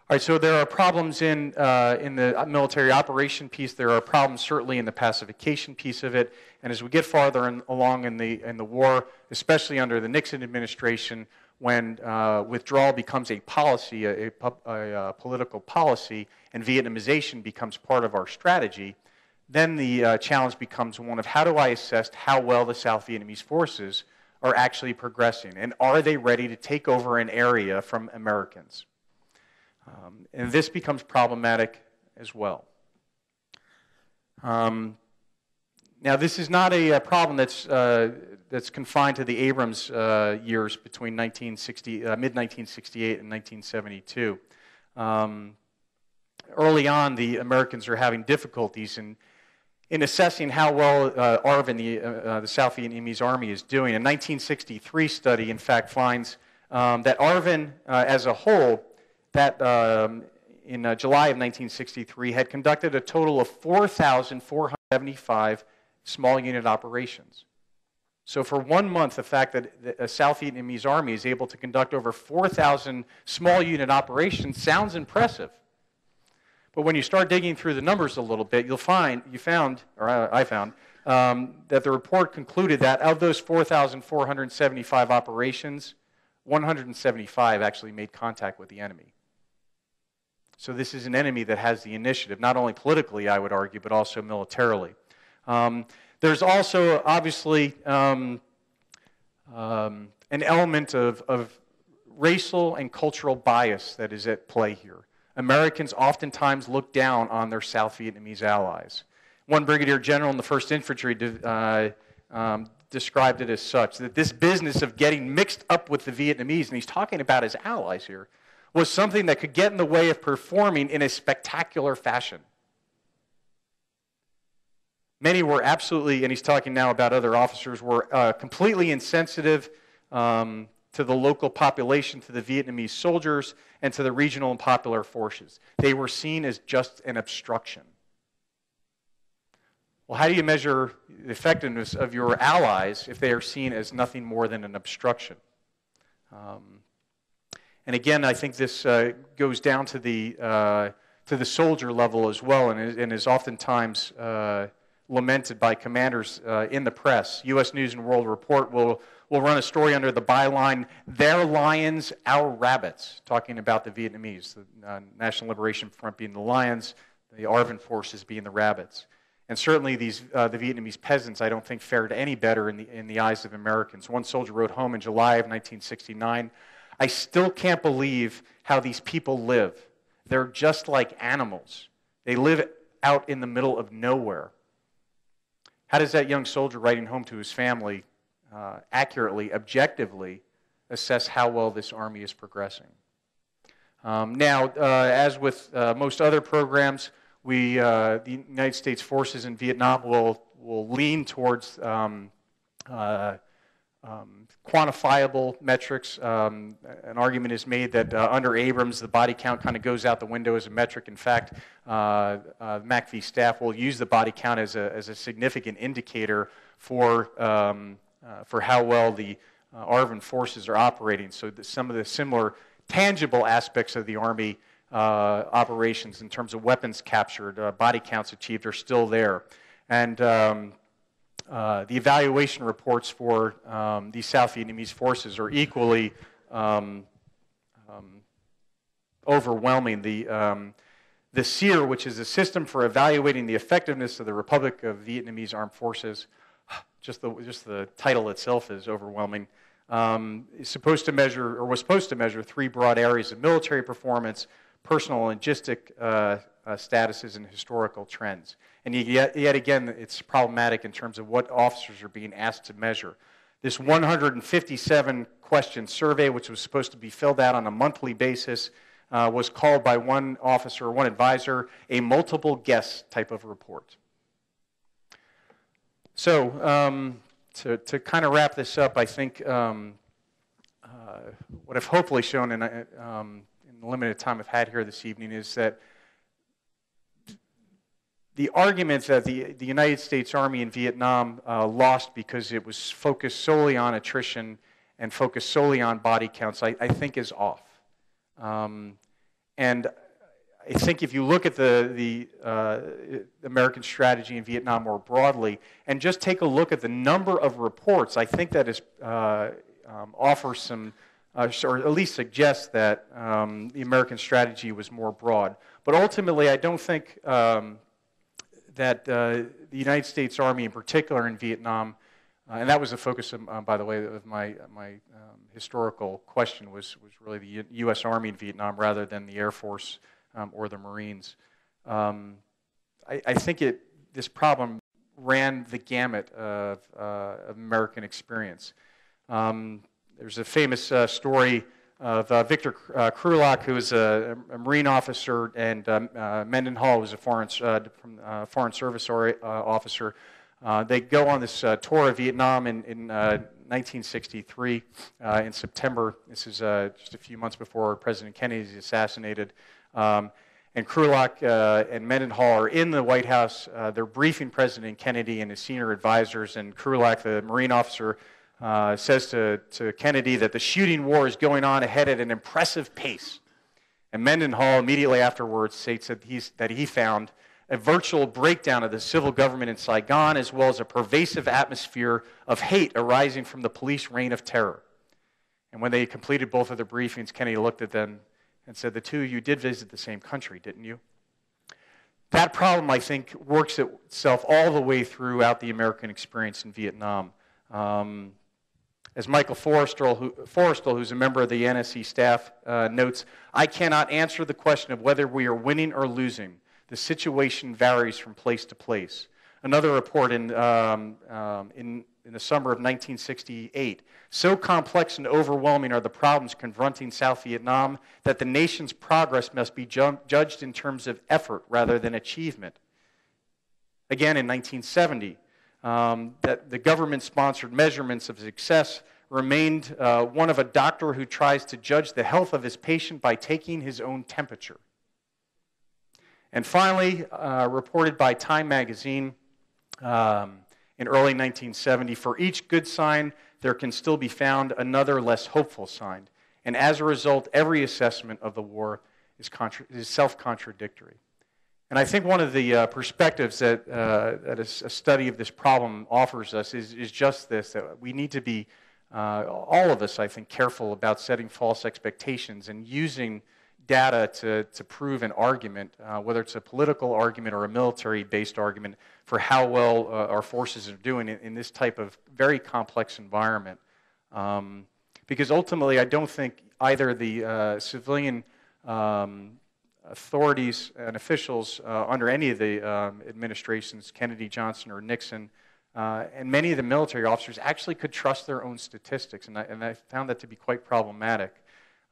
All right, so there are problems in, uh, in the military operation piece. There are problems certainly in the pacification piece of it. And as we get farther in, along in the, in the war, especially under the Nixon administration, when uh, withdrawal becomes a policy, a, a, a, a, political policy, and Vietnamization becomes part of our strategy, then the uh, challenge becomes one of how do I assess how well the South Vietnamese forces are actually progressing, and are they ready to take over an area from Americans? Um, and this becomes problematic as well. Um, now, this is not a, a problem that's, uh, that's confined to the Abrams uh, years between 1960, uh, mid 1968 and 1972. Um, early on, the Americans are having difficulties in, in assessing how well uh, ARVN, the, uh, uh, the South Vietnamese Army, is doing. A 1963 study, in fact, finds um, that ARVN as a whole, that um, in July of 1963, had conducted a total of 4,475 small unit operations. So, for one month, the fact that a South Vietnamese army is able to conduct over 4,000 small unit operations sounds impressive. But when you start digging through the numbers a little bit, you'll find, you found, or I found, um, that the report concluded that of those 4,475 operations, 175 actually made contact with the enemy. So, this is an enemy that has the initiative, not only politically, I would argue, but also militarily. Um, there's also obviously um, um, an element of, of racial and cultural bias that is at play here. Americans oftentimes look down on their South Vietnamese allies. One brigadier general in the 1st Infantry uh, um, described it as such that this business of getting mixed up with the Vietnamese, and he's talking about his allies here, was something that could get in the way of performing in a spectacular fashion. Many were absolutely, and he's talking now about other officers, were uh, completely insensitive um, to the local population, to the Vietnamese soldiers, and to the regional and popular forces. They were seen as just an obstruction. Well, how do you measure the effectiveness of your allies if they are seen as nothing more than an obstruction? Um, and again, I think this uh, goes down to the, uh, to the soldier level as well, and, and is oftentimes uh, lamented by commanders uh, in the press. U.S. News and World Report will, will run a story under the byline, Their Lions, Our Rabbits, talking about the Vietnamese, the uh, National Liberation Front being the lions, the ARVN forces being the rabbits. And certainly these, uh, the Vietnamese peasants, I don't think, fared any better in the, in the eyes of Americans. One soldier wrote home in July of 1969, I still can't believe how these people live. They're just like animals. They live out in the middle of nowhere. How does that young soldier writing home to his family uh, accurately, objectively assess how well this army is progressing? Um, now, uh, as with uh, most other programs, we, uh, the United States forces in Vietnam will, will lean towards um, uh, um, quantifiable metrics. Um, an argument is made that uh, under Abrams, the body count kind of goes out the window as a metric. In fact, uh, uh, MACV staff will use the body count as a, as a significant indicator for, um, uh, for how well the uh, ARVN forces are operating. So some of the similar tangible aspects of the Army uh, operations in terms of weapons captured, body counts achieved are still there. And um, uh, the evaluation reports for um, these South Vietnamese forces are equally um, um, overwhelming. The, um, the SEER, which is a system for evaluating the effectiveness of the Republic of Vietnamese Armed Forces, just the, just the title itself is overwhelming, um, is supposed to measure, or was supposed to measure, three broad areas of military performance, personal and logistic uh, uh, statuses, and historical trends. And yet, yet again, it's problematic in terms of what officers are being asked to measure. This 157 question survey, which was supposed to be filled out on a monthly basis, uh, was called by one officer one advisor a multiple guess type of report. So, um, to, to kind of wrap this up, I think um, uh, what I've hopefully shown in, um, in the limited time I've had here this evening is that the argument that the, the United States Army in Vietnam uh, lost because it was focused solely on attrition and focused solely on body counts, I, I think is off. Um, and I think if you look at the, the uh, American strategy in Vietnam more broadly and just take a look at the number of reports, I think that is, uh, um, offers some, uh, or at least suggests that um, the American strategy was more broad. But ultimately, I don't think um, that uh, the United States Army, in particular in Vietnam, uh, and that was the focus, of, uh, by the way, of my, my um, historical question was, was really the U- U.S. Army in Vietnam rather than the Air Force um, or the Marines. Um, I, I, think it, this problem ran the gamut of, uh, American experience. Um, there's a famous uh, story of uh, Victor uh, Krulak, who was a, a Marine officer, and um, uh, Mendenhall, who was a foreign, uh, uh, foreign service or, uh, officer. they go on this tour of Vietnam in, in 1963 in September. This is just a few months before President Kennedy is assassinated. Um, and Krulak and Mendenhall are in the White House. they're briefing President Kennedy and his senior advisors, and Krulak, the Marine officer, uh, says to, to Kennedy that the shooting war is going on ahead at an impressive pace. And Mendenhall immediately afterwards states that, he's, that he found a virtual breakdown of the civil government in Saigon, as well as a pervasive atmosphere of hate arising from the police reign of terror. And when they completed both of their briefings, Kennedy looked at them and said, The two of you did visit the same country, didn't you? That problem, I think, works itself all the way throughout the American experience in Vietnam. Um, as Michael Forrestal, who, Forrestal, who's a member of the NSC staff, uh, notes, I cannot answer the question of whether we are winning or losing. The situation varies from place to place. Another report in, um, um, in, in the summer of 1968 so complex and overwhelming are the problems confronting South Vietnam that the nation's progress must be ju- judged in terms of effort rather than achievement. Again, in 1970, um, that the government sponsored measurements of success remained uh, one of a doctor who tries to judge the health of his patient by taking his own temperature. And finally, uh, reported by Time magazine um, in early 1970, for each good sign, there can still be found another less hopeful sign. And as a result, every assessment of the war is, contra- is self contradictory. And I think one of the uh, perspectives that, uh, that a, a, study of this problem offers us is, is just this that we need to be, uh, all of us, I think, careful about setting false expectations and using data to, to prove an argument, uh, whether it's a political argument or a military based argument, for how well uh, our forces are doing in, in, this type of very complex environment. Um, because ultimately, I don't think either the uh, civilian um, authorities and officials uh, under any of the um, administrations, Kennedy, Johnson, or Nixon, uh, and many of the military officers actually could trust their own statistics, and I, and I found that to be quite problematic.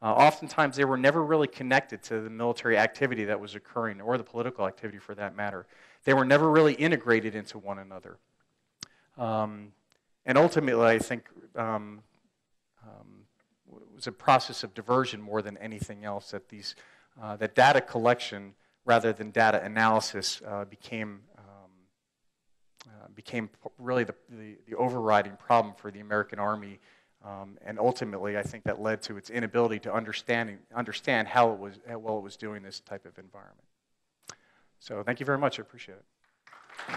Uh, oftentimes, they were never really connected to the military activity that was occurring, or the political activity for that matter. They were never really integrated into one another. Um, and ultimately, I think um, um, was a process of diversion more than anything else. That these uh, that data collection rather than data analysis uh, became um, uh, became really the, the, the, overriding problem for the American Army. Um, and ultimately, I think that led to its inability to understand, understand how, it was, how well it was doing this type of environment. So thank you very much. I appreciate it.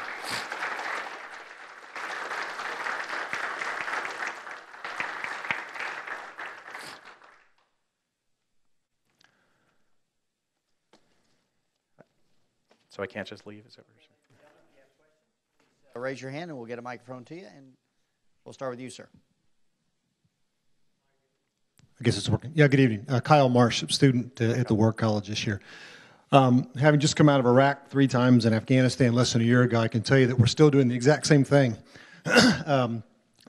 So I can't just leave? Is that what you're saying? Raise your hand and we'll get a microphone to you, and we'll start with you, sir. I guess it's working. Yeah, good evening. Uh, Kyle Marsh, student uh, at the War College this year. Um, having just come out of Iraq three times and Afghanistan less than a year ago, I can tell you that we're still doing the exact same thing. um,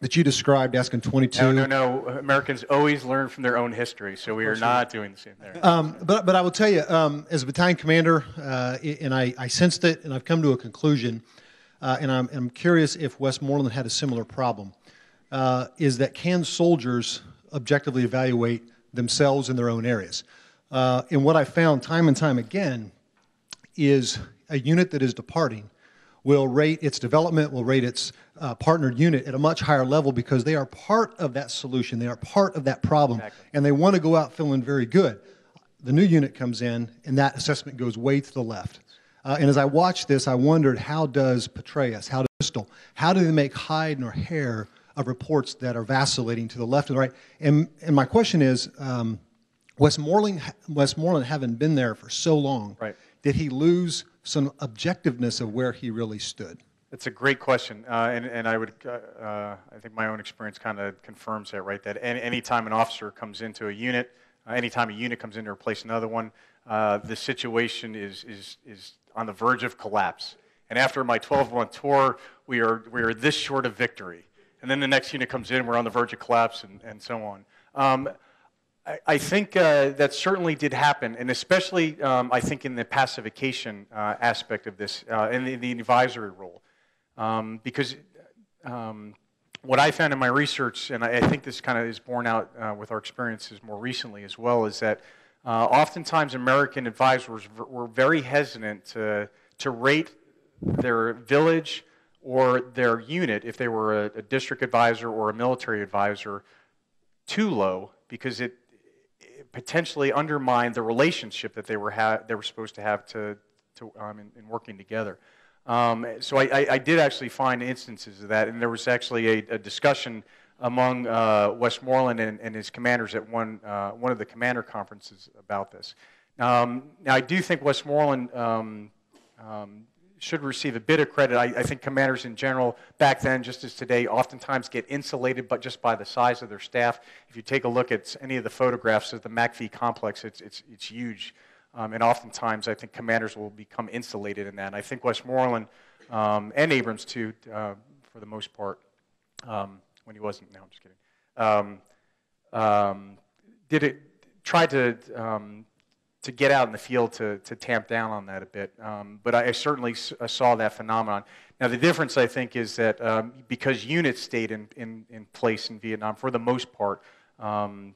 that you described, asking 22. No, no, no. Americans always learn from their own history, so we are not doing the same there. Um, but, but I will tell you, um, as a battalion commander, uh, and I, I, sensed it, and I've come to a conclusion, uh, and I'm, I'm, curious if Westmoreland had a similar problem, uh, is that can soldiers objectively evaluate themselves in their own areas? Uh, and what I found time and time again is a unit that is departing will rate its development, will rate its uh, partnered unit at a much higher level because they are part of that solution. They are part of that problem, exactly. and they want to go out feeling very good. The new unit comes in, and that assessment goes way to the left. Uh, and as I watched this, I wondered how does Petraeus, how does Bristol, how do they make hide nor hair of reports that are vacillating to the left and the right? And, and my question is, um, Westmoreland, Westmoreland having been there for so long, right. did he lose some objectiveness of where he really stood? That's a great question, uh, and, and I would, uh, uh I think my own experience kind of confirms that, right? That any, anytime an officer comes into a unit, uh, anytime a unit comes in to replace another one, uh, the situation is, is, is on the verge of collapse. And after my 12-month tour, we are, we are this short of victory. And then the next unit comes in, we're on the verge of collapse, and, and so on. Um, I, think uh, that certainly did happen, and especially um, I think in the pacification uh, aspect of this, uh, in the, the, advisory role. Um, because um, what I found in my research, and I, I think this kind of is borne out uh, with our experiences more recently as well, is that uh, oftentimes American advisors were very hesitant to, to rate their village or their unit, if they were a, a district advisor or a military advisor, too low because it potentially undermine the relationship that they were, ha- they were supposed to have to, to, um, in, in, working together. Um, so I, I, I, did actually find instances of that, and there was actually a, a discussion among uh, Westmoreland and, and, his commanders at one, uh, one of the commander conferences about this. Um, now, I do think Westmoreland um, um, should receive a bit of credit. I, I, think commanders in general, back then, just as today, oftentimes get insulated but just by the size of their staff. If you take a look at any of the photographs of the MACV complex, it's, it's, it's huge. Um, and oftentimes, I think commanders will become insulated in that. And I think Westmoreland um, and Abrams, too, uh, for the most part, um, when he wasn't, no, I'm just kidding, um, um, did it, tried to um, to get out in the field to, to tamp down on that a bit. Um, but I, I certainly uh, saw that phenomenon. Now, the difference, I think, is that um, because units stayed in, in, in, place in Vietnam for the most part, um,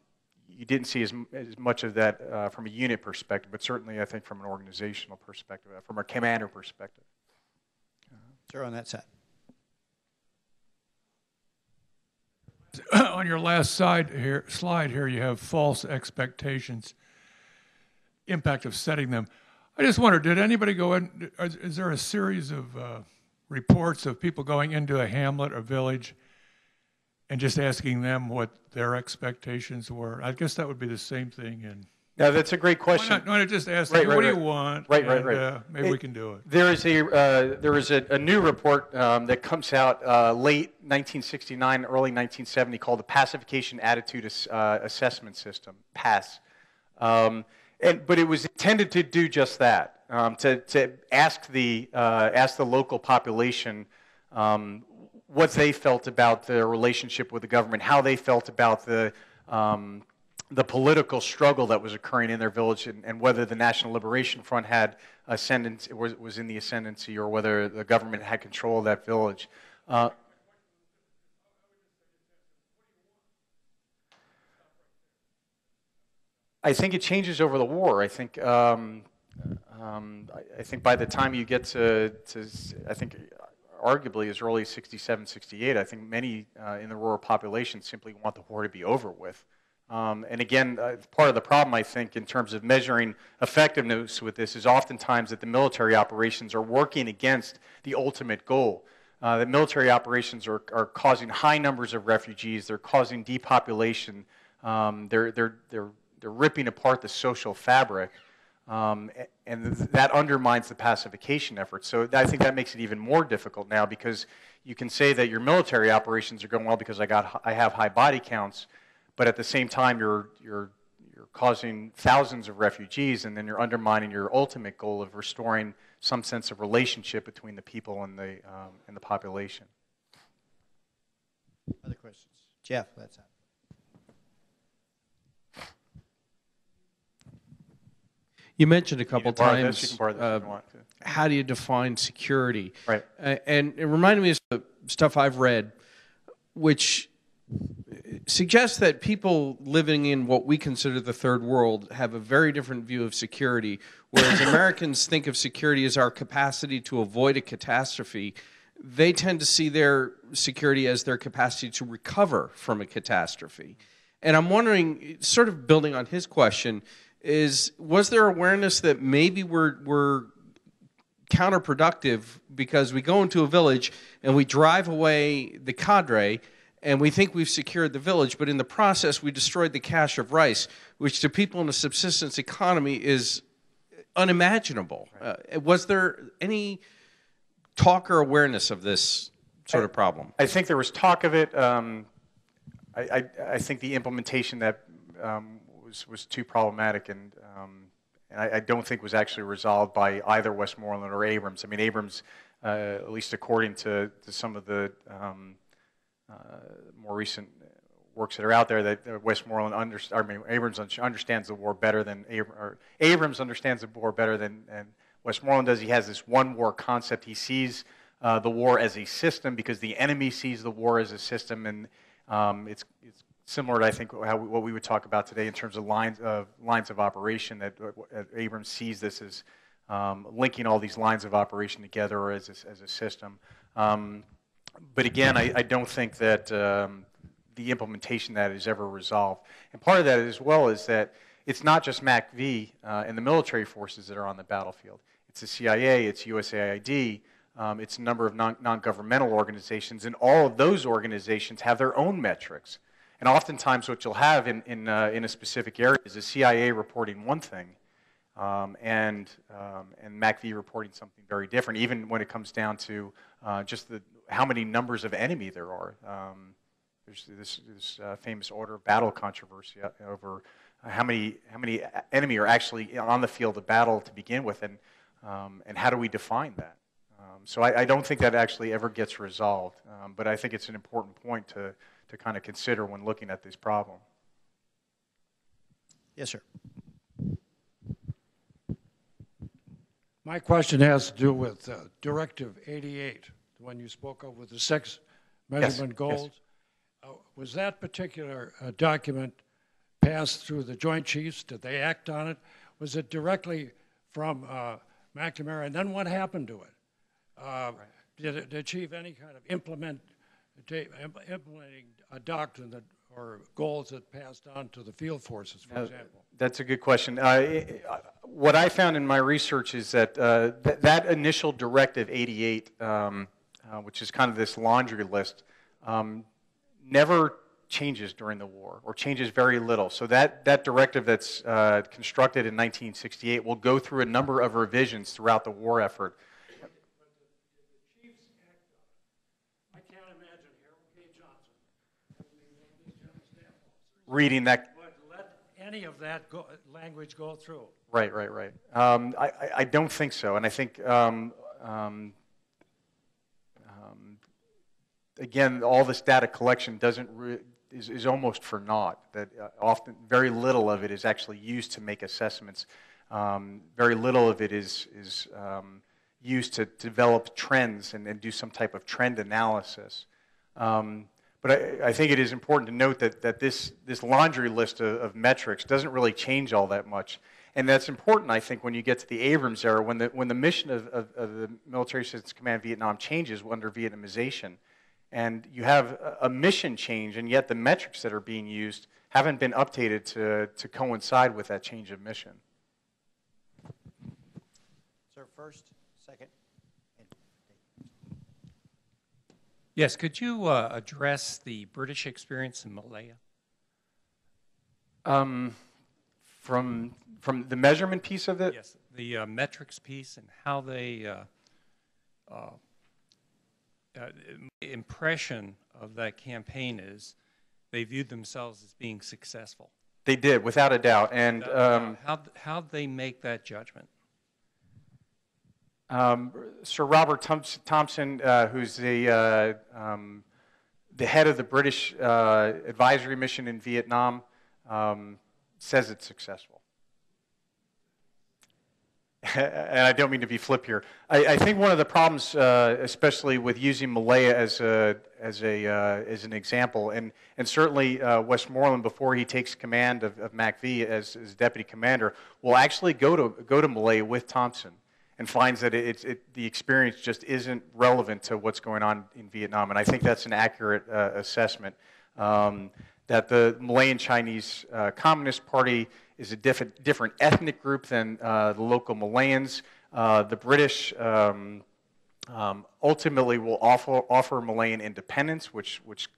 you didn't see as, as much of that uh, from a unit perspective, but certainly, I think, from an organizational perspective, uh, from a commander perspective. Sir, on that side. On your last side here, slide here, you have false expectations impact of setting them. I just wonder, did anybody go in? Is there a series of uh, reports of people going into a hamlet or village and just asking them what their expectations were? I guess that would be the same thing in. Yeah, that's a great question. Why not, why not just ask right, them, right, what right. do you want? Right, right, right. Uh, maybe it, we can do it. There is a, uh, there is a, a new report um, that comes out uh, late 1969, early 1970 called the Pacification Attitude uh, Assessment System, PASS. Um, and, but it was intended to do just that, um, to, to ask, the, uh, ask the local population um, what they felt about their relationship with the government, how they felt about the, um, the political struggle that was occurring in their village, and, and whether the National Liberation Front had ascendancy, was, was in the ascendancy, or whether the government had control of that village. Uh, I think it changes over the war. I think um, um, I, I think by the time you get to, to I think arguably as early as 67, 68, I think many uh, in the rural population simply want the war to be over with. Um, and again, uh, part of the problem, I think, in terms of measuring effectiveness with this is oftentimes that the military operations are working against the ultimate goal. Uh, military operations are, are causing high numbers of refugees, they're causing depopulation, um, they're, they're, they're, they're ripping apart the social fabric. Um, and th- that undermines the pacification effort. So I think that makes it even more difficult now because you can say that your military operations are going well because I got I have high body counts, but at the same time you're you're you're causing thousands of refugees, and then you're undermining your ultimate goal of restoring some sense of relationship between the people and the um, and the population. Other questions? Jeff, that's it. You mentioned a couple can borrow this, you times. can borrow this uh, if you want to. how do you define security? Right. Uh, and it reminded me of the stuff I've read, which suggests that people living in what we consider the third world have a very different view of security. Whereas Americans think of security as our capacity to avoid a catastrophe, they tend to see their security as their capacity to recover from a catastrophe. And I'm wondering, sort of building on his question, is was there awareness that maybe we're, we're counterproductive because we go into a village and we drive away the cadre and we think we've secured the village, but in the process we destroyed the cache of rice, which to people in a subsistence economy is unimaginable. Uh, was there any talk or awareness of this sort of problem? I think there was talk of it. Um, I, I, I think the implementation that um, was, was too problematic and, um, and I, I don't think was actually resolved by either Westmoreland or Abrams. I mean, Abrams, uh, at least according to, to some of the um, uh, more recent works that are out there, that Westmoreland under, I mean, Abrams understands the war better than Abr- Abrams understands the war better than and Westmoreland does. He has this one war concept. He sees uh, the war as a system because the enemy sees the war as a system, and um, it's, it's similar to I think how what we would talk about today in terms of lines of lines of operation. That uh, Abrams sees this as um, linking all these lines of operation together as a, as a system. Um, but again, I, I don't think that um, the implementation that is ever resolved. And part of that as well is that it's not just MACV uh, and the military forces that are on the battlefield. It's the CIA, it's USAID, um, it's a number of non- non-governmental organizations, and all of those organizations have their own metrics. And oftentimes what you'll have in, in, uh, in a specific area is the CIA reporting one thing, um, and, um, and MACV reporting something very different, even when it comes down to uh, just the, how many numbers of enemy there are. Um, there's this, this uh, famous order of battle controversy uh, over how many, how many enemy are actually on the field of battle to begin with, and, um, and how do we define that? Um, so I, I don't think that actually ever gets resolved, um, but I think it's an important point to, to kind of consider when looking at this problem. Yes, sir. My question has to do with uh, Directive 88, the one you spoke of with the six measurement yes. goals. Uh, Was that particular uh, document passed through the Joint Chiefs? Did they act on it? Was it directly from uh, McNamara? And then what happened to it? Uh, Did it achieve any kind of implement, ta- im- implementing a doctrine that, or goals that passed on to the field forces, for example? That's a good question. Uh, what I found in my research is that uh, th- that initial Directive 88, um, uh, which is kind of this laundry list, um, never changes during the war or changes very little. So that, that directive that's uh, constructed in 1968 will go through a number of revisions throughout the war effort. I can't imagine Harold K. Johnson Reading that let any of that go, language go through. Right, right, right. Um, I, I, don't think so, and I think um, um, um, again, all this data collection doesn't re- is, is almost for naught. That uh, often very little of it is actually used to make assessments. Um, very little of it is is um, used to develop trends and, and do some type of trend analysis. Um, but I, I think it is important to note that, that this, this laundry list of, of metrics doesn't really change all that much. And that's important, I think, when you get to the Abrams era, when the, when the mission of, of, of the Military Assistance Command Vietnam changes under Vietnamization. And you have a, a mission change, and yet the metrics that are being used haven't been updated to, to coincide with that change of mission. Sir, first, second. and- Yes, could you uh, address the British experience in Malaya? Um, from, from the measurement piece of it, Yes, the uh, metrics piece and how they, uh, uh, uh, impression of that campaign is they viewed themselves as being successful. they did, without a doubt. And um, how how'd they make that judgment? Um, Sir Robert Thompson, uh, who's the, uh, um, the head of the British uh, advisory mission in Vietnam, um, says it's successful. and I don't mean to be flip here. I, I think one of the problems, uh, especially with using Malaya as, a, as, a, uh, as an example, and, and certainly uh, Westmoreland, before he takes command of, of MACV as, as deputy commander, will actually go to, go to Malaya with Thompson and finds that it, it, the experience just isn't relevant to what's going on in Vietnam. And I think that's an accurate uh, assessment. Um, that the Malayan Chinese uh, Communist Party is a diff- different ethnic group than uh, the local Malayans. Uh, the British um, um, ultimately will offer, offer Malayan independence, which, which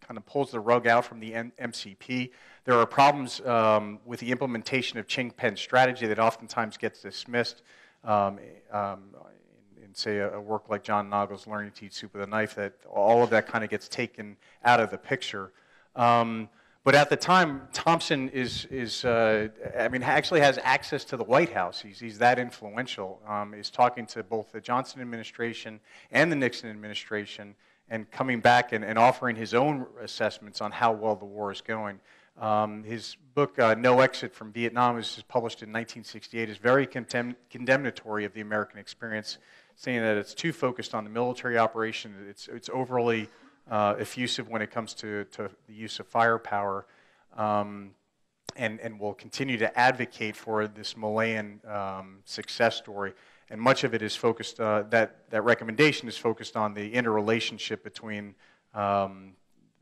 kind of pulls the rug out from the MCP. There are problems um, with the implementation of Chin Peng strategy that oftentimes gets dismissed. Um, um, in, say, a, a, work like John Nagl's Learning to Eat Soup with a Knife, that all of that kind of gets taken out of the picture. Um, but at the time, Thompson is, is uh, I mean, actually has access to the White House. He's, he's that influential. Um, he's talking to both the Johnson administration and the Nixon administration and coming back and, and offering his own assessments on how well the war is going. Um, his book, uh, No Exit from Vietnam, was published in 1968, is very condemn- condemnatory of the American experience, saying that it's too focused on the military operation, it's, it's overly uh, effusive when it comes to, to the use of firepower, um, and, and will continue to advocate for this Malayan um, success story. And much of it is focused, uh, that, that recommendation is focused on the interrelationship between um,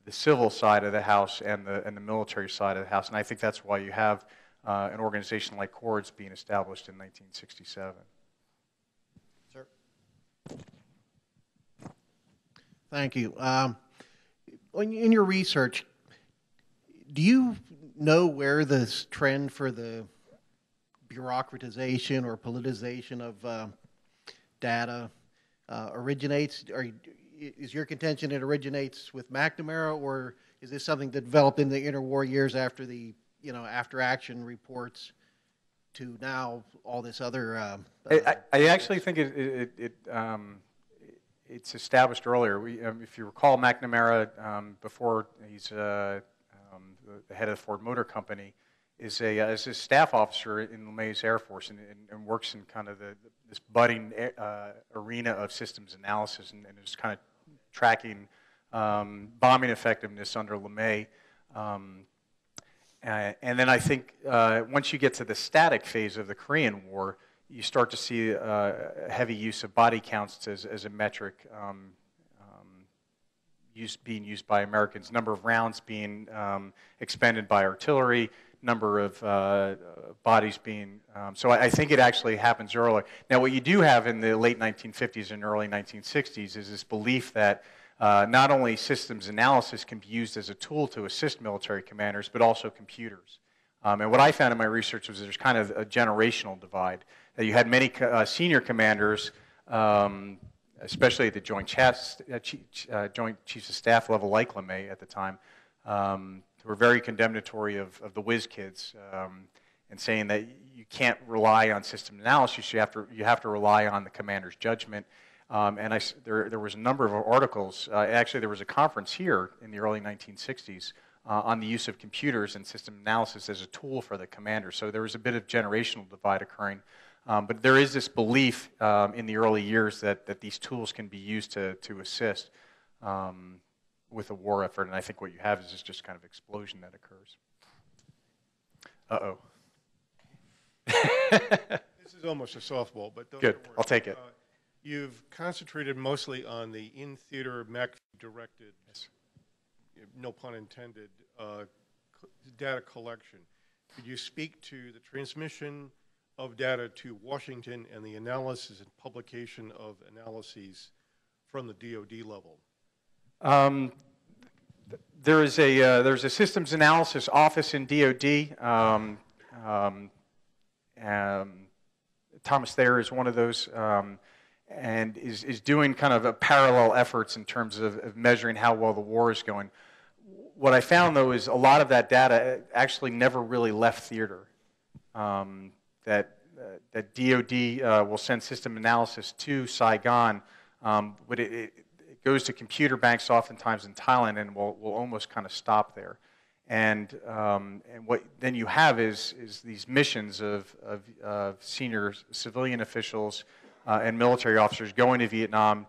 the civil side of the House and the, and the military side of the House. And I think that's why you have uh, an organization like CORDS being established in 1967. Sir. Thank you. Um, in your research, do you know where this trend for the bureaucratization or politicization of uh, data uh, originates? Are you, is your contention it originates with McNamara, or is this something that developed in the interwar years after the you know after action reports to now all this other? Uh, I, I, actually think it, it, it um, it's established earlier. We, um, if you recall, McNamara um, before he's uh, um, the head of the Ford Motor Company is a uh, is a staff officer in LeMay's Air Force and, and, and works in kind of the, this budding uh, arena of systems analysis and, and is kind of tracking um, bombing effectiveness under LeMay. Um, uh, and then I think uh, once you get to the static phase of the Korean War, you start to see uh, heavy use of body counts as, as a metric um, um, used, being used by Americans, number of rounds being um, expended by artillery, number of uh, bodies being. Um, so I, I, think it actually happens earlier. Now, what you do have in the late 1950s and early 1960s is this belief that uh, not only systems analysis can be used as a tool to assist military commanders, but also computers. Um, and what I found in my research was there's kind of a generational divide. That you had many uh, senior commanders, um, especially at the Joint, Chas- uh, uh, Joint Chiefs of Staff level, like LeMay at the time, um, who were very condemnatory of, of the whiz kids um, and saying that you can't rely on system analysis, you have to, you have to rely on the commander's judgment. Um, and I, there, there was a number of articles. Uh, actually, there was a conference here in the early 1960s uh, on the use of computers and system analysis as a tool for the commander. So there was a bit of generational divide occurring. Um, but there is this belief um, in the early years that, that these tools can be used to, to assist. Um, with a war effort, and I think what you have is this just kind of explosion that occurs. Uh-oh. This is almost a softball, but don't Good. I'll take it. Uh, You've concentrated mostly on the in-theater MAC-directed, no pun intended, uh, data collection. Could you speak to the transmission of data to Washington and the analysis and publication of analyses from the DoD level? Um, There is a, uh, there's a systems analysis office in DOD. Um, um, um, Thomas Thayer is one of those, um, and is, is doing kind of a parallel efforts in terms of, of measuring how well the war is going. What I found, though, is a lot of that data actually never really left theater. Um, that, uh, that DoD uh, will send system analysis to Saigon, um, but it, it goes to computer banks oftentimes in Thailand and will, will almost kind of stop there. And, um, and what then you have is, is these missions of, of, of senior civilian officials uh, and military officers going to Vietnam,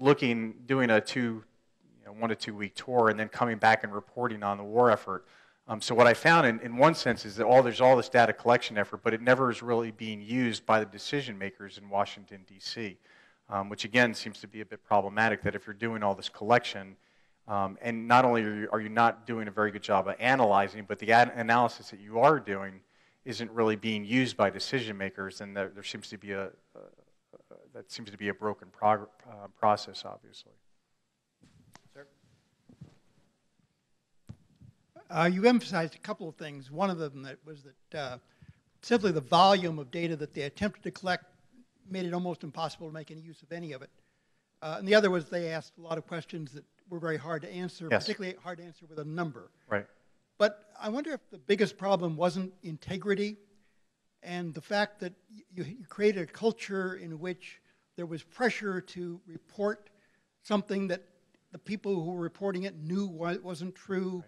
looking, doing a two, you know, one to two week tour, and then coming back and reporting on the war effort. Um, so what I found, in, in one sense, is that all there's all this data collection effort, but it never is really being used by the decision makers in Washington D.C., um, which again seems to be a bit problematic. That if you're doing all this collection, um, and not only are you, are you not doing a very good job of analyzing, but the ad- analysis that you are doing isn't really being used by decision makers, and there, there seems to be a, a, a that seems to be a broken prog- uh, process, obviously. Uh, you emphasized a couple of things. One of them that was that uh, simply the volume of data that they attempted to collect made it almost impossible to make any use of any of it. Uh, and the other was they asked a lot of questions that were very hard to answer, Yes. particularly hard to answer with a number. Right. But I wonder if the biggest problem wasn't integrity and the fact that you, you created a culture in which there was pressure to report something that the people who were reporting it knew wasn't true.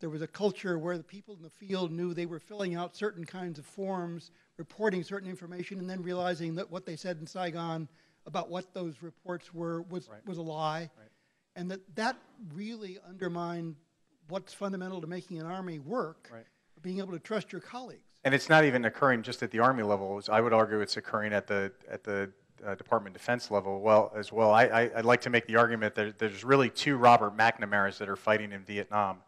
There was a culture where the people in the field knew they were filling out certain kinds of forms, reporting certain information, and then realizing that what they said in Saigon about what those reports were was, was a lie. And that that really undermined what's fundamental to making an army work, Right. being able to trust your colleagues. And it's not even occurring just at the Army level. I would argue it's occurring at the, at the uh, Department of Defense level well, as well. I, I, I'd like to make the argument that there's really two Robert McNamara's that are fighting in Vietnam.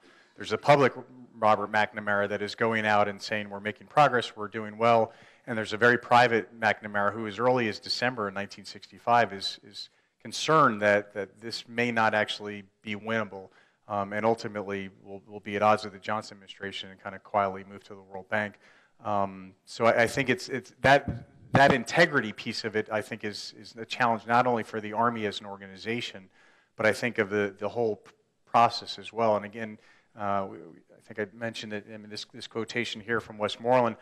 There's a public Robert McNamara that is going out and saying we're making progress, we're doing well, and there's a very private McNamara who, as early as December in 1965, is, is concerned that, that this may not actually be winnable um, and ultimately will, will be at odds with the Johnson administration and kind of quietly move to the World Bank. Um, so I, I think it's, it's that, that integrity piece of it, I think, is, is a challenge not only for the Army as an organization, but I think of the, the whole process as well. And again, uh, we, I think I mentioned it, I mean, this, this quotation here from Westmoreland.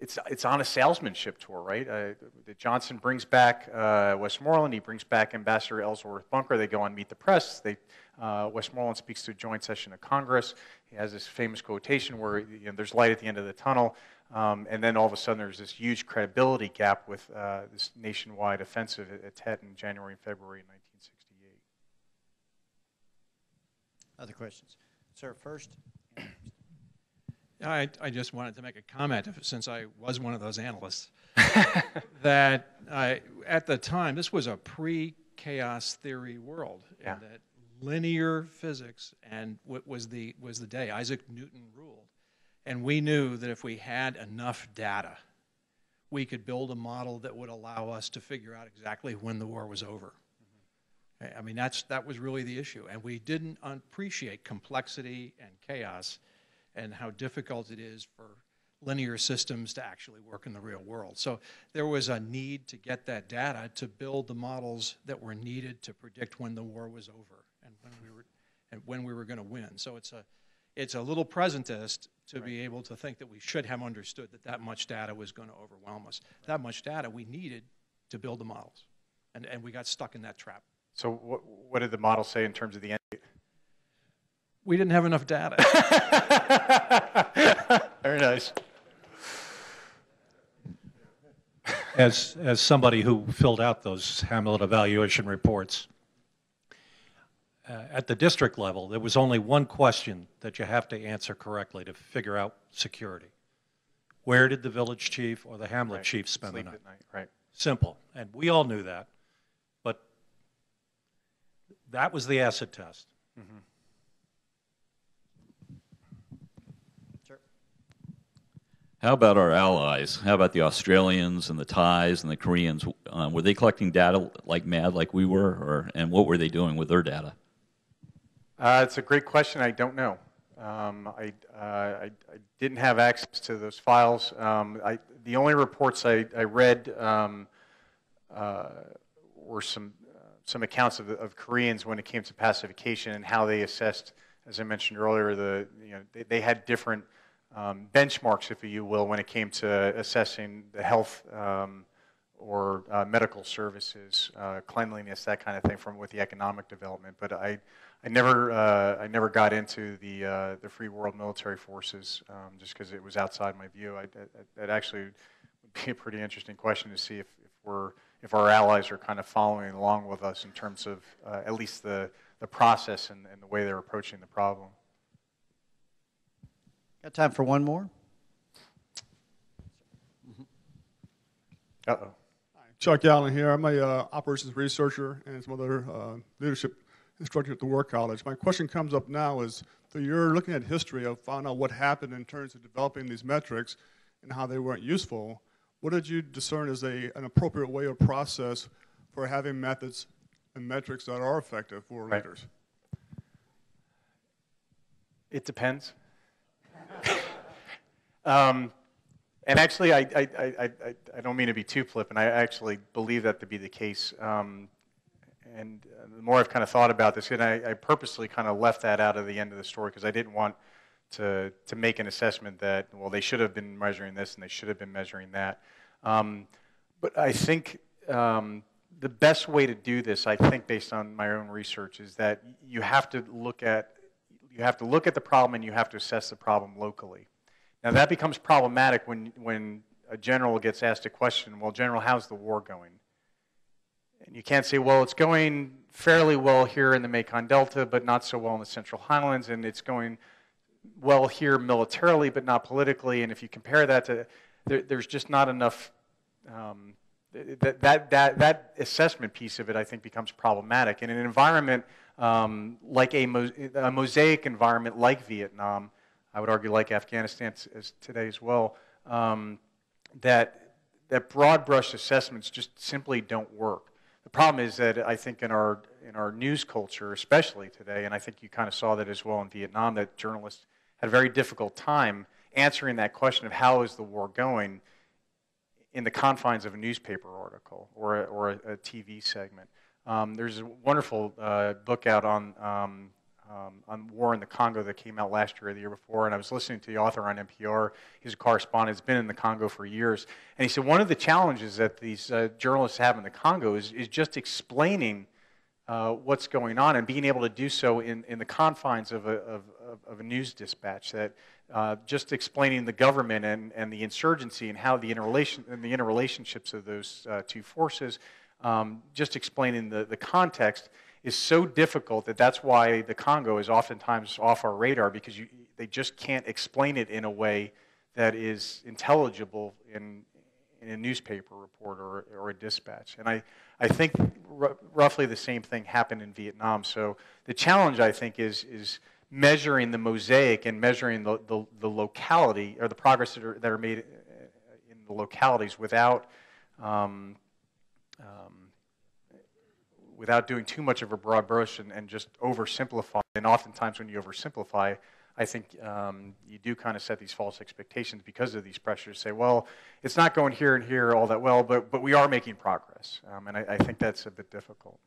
It's, it's on a salesmanship tour, right? Uh, that Johnson brings back uh, Westmoreland, he brings back Ambassador Ellsworth Bunker, they go on Meet the Press, they, uh, Westmoreland speaks to a joint session of Congress, he has this famous quotation where you know, there's light at the end of the tunnel, um, and then all of a sudden there's this huge credibility gap with uh, this nationwide offensive at, at Tet in January and February 1968. Other questions? Sir, first. I, I just wanted to make a comment, since I was one of those analysts, that I, at the time, this was a pre-chaos theory world. Yeah. And that linear physics and what was the, was the day Isaac Newton ruled. And we knew that if we had enough data, we could build a model that would allow us to figure out exactly when the war was over. I- mean, that's, that was really the issue. And we didn't appreciate complexity and chaos and how difficult it is for linear systems to actually work in the real world. So there was a need to get that data to build the models that were needed to predict when the war was over and when we were, and when we were going to win. So it's a, it's a little presentist to be able to think that we should have understood that that much data was going to overwhelm us. That much data we needed to build the models. And, and we got stuck in that trap. So what, what did the model say in terms of the end? We didn't have enough data. Very nice. as, as somebody who filled out those Hamlet evaluation reports, uh, at the district level, there was only one question that you have to answer correctly to figure out security. Where did the village chief or the hamlet Right. chief spend the night? at night, right. Simple. And we all knew that. But that was the acid test. How about our allies? How about the Australians and the Thais and the Koreans? Uh, were they collecting data like mad, like we were, or and what were they doing with their data? Uh, it's a great question. I don't know. Um, I, uh, I, I didn't have access to those files. Um, I, the only reports I, I read um, uh, were some, some accounts of, of Koreans when it came to pacification and how they assessed, as I mentioned earlier, the, you know, they, they had different um, benchmarks, if you will, when it came to assessing the health um, or uh, medical services, uh, cleanliness, that kind of thing, from with the economic development. But I, I never, uh, I never got into the uh, the free world military forces um, just because it was outside my view. I, that, that actually would be a pretty interesting question to see if, if we're if our allies are kind of following along with us in terms of uh, at least the the process and, and the way they're approaching the problem. Got time for one more? Uh oh. Chuck Allen here. I'm a uh, operations researcher and some other uh, leadership instructor at the War College. My question comes up now is, so you're looking at history of finding out what happened in terms of developing these metrics and how they weren't useful. What did you discern as a, an appropriate way or process for having methods and metrics that are effective for Right. leaders? It depends. um, and actually, I, I, I, I, I don't mean to be too flippant. I actually believe that to be the case. Um, and uh, the more I've kind of thought about this, and I, I purposely kind of left that out of the end of the story because I didn't want to, to make an assessment that, well, they should have been measuring this and they should have been measuring that. Um, but I think um, the best way to do this, I think, based on my own research, is that you have to look at you have to look at the problem and you have to assess the problem locally. Now that becomes problematic when when a general gets asked a question. Well, general, how's the war going? And you can't say, well, it's going fairly well here in the Mekong Delta, but not so well in the Central Highlands, and it's going well here militarily, but not politically. And if you compare that to, there, there's just not enough. Um, that, that, that, that assessment piece of it, I think, becomes problematic. In an environment um, like a, mo- a mosaic environment like Vietnam, I would argue like Afghanistan s- as today as well, um, that, that broad brush assessments just simply don't work. The problem is that I think in our, in our news culture, especially today, and I think you kind of saw that as well in Vietnam, that journalists had a very difficult time answering that question of how is the war going in the confines of a newspaper article or a, or a, a TV segment. Um, there's a wonderful uh, book out on um, um, on war in the Congo that came out last year or the year before, and I was listening to the author on NPR. He's a correspondent; He's been in the Congo for years, and he said one of the challenges that these uh, journalists have in the Congo is is just explaining. Uh, what's going on and being able to do so in, in the confines of a, of, of, of a news dispatch that uh, just explaining the government and, and the insurgency and how the interrelation and the interrelationships of those uh, two forces, um, just explaining the, the context is so difficult that that's why the Congo is oftentimes off our radar because you, they just can't explain it in a way that is intelligible in, in a newspaper report or, or a dispatch. And I, I think r- roughly the same thing happened in Vietnam. So the challenge, I think, is, is measuring the mosaic and measuring the, the, the locality or the progress that are, that are made in the localities without, um, um, without doing too much of a broad brush and, and just oversimplify. And oftentimes when you oversimplify, I think um, you do kind of set these false expectations because of these pressures. Say, well, it's not going here and here all that well, but, but we are making progress. Um, and I, I think that's a bit difficult.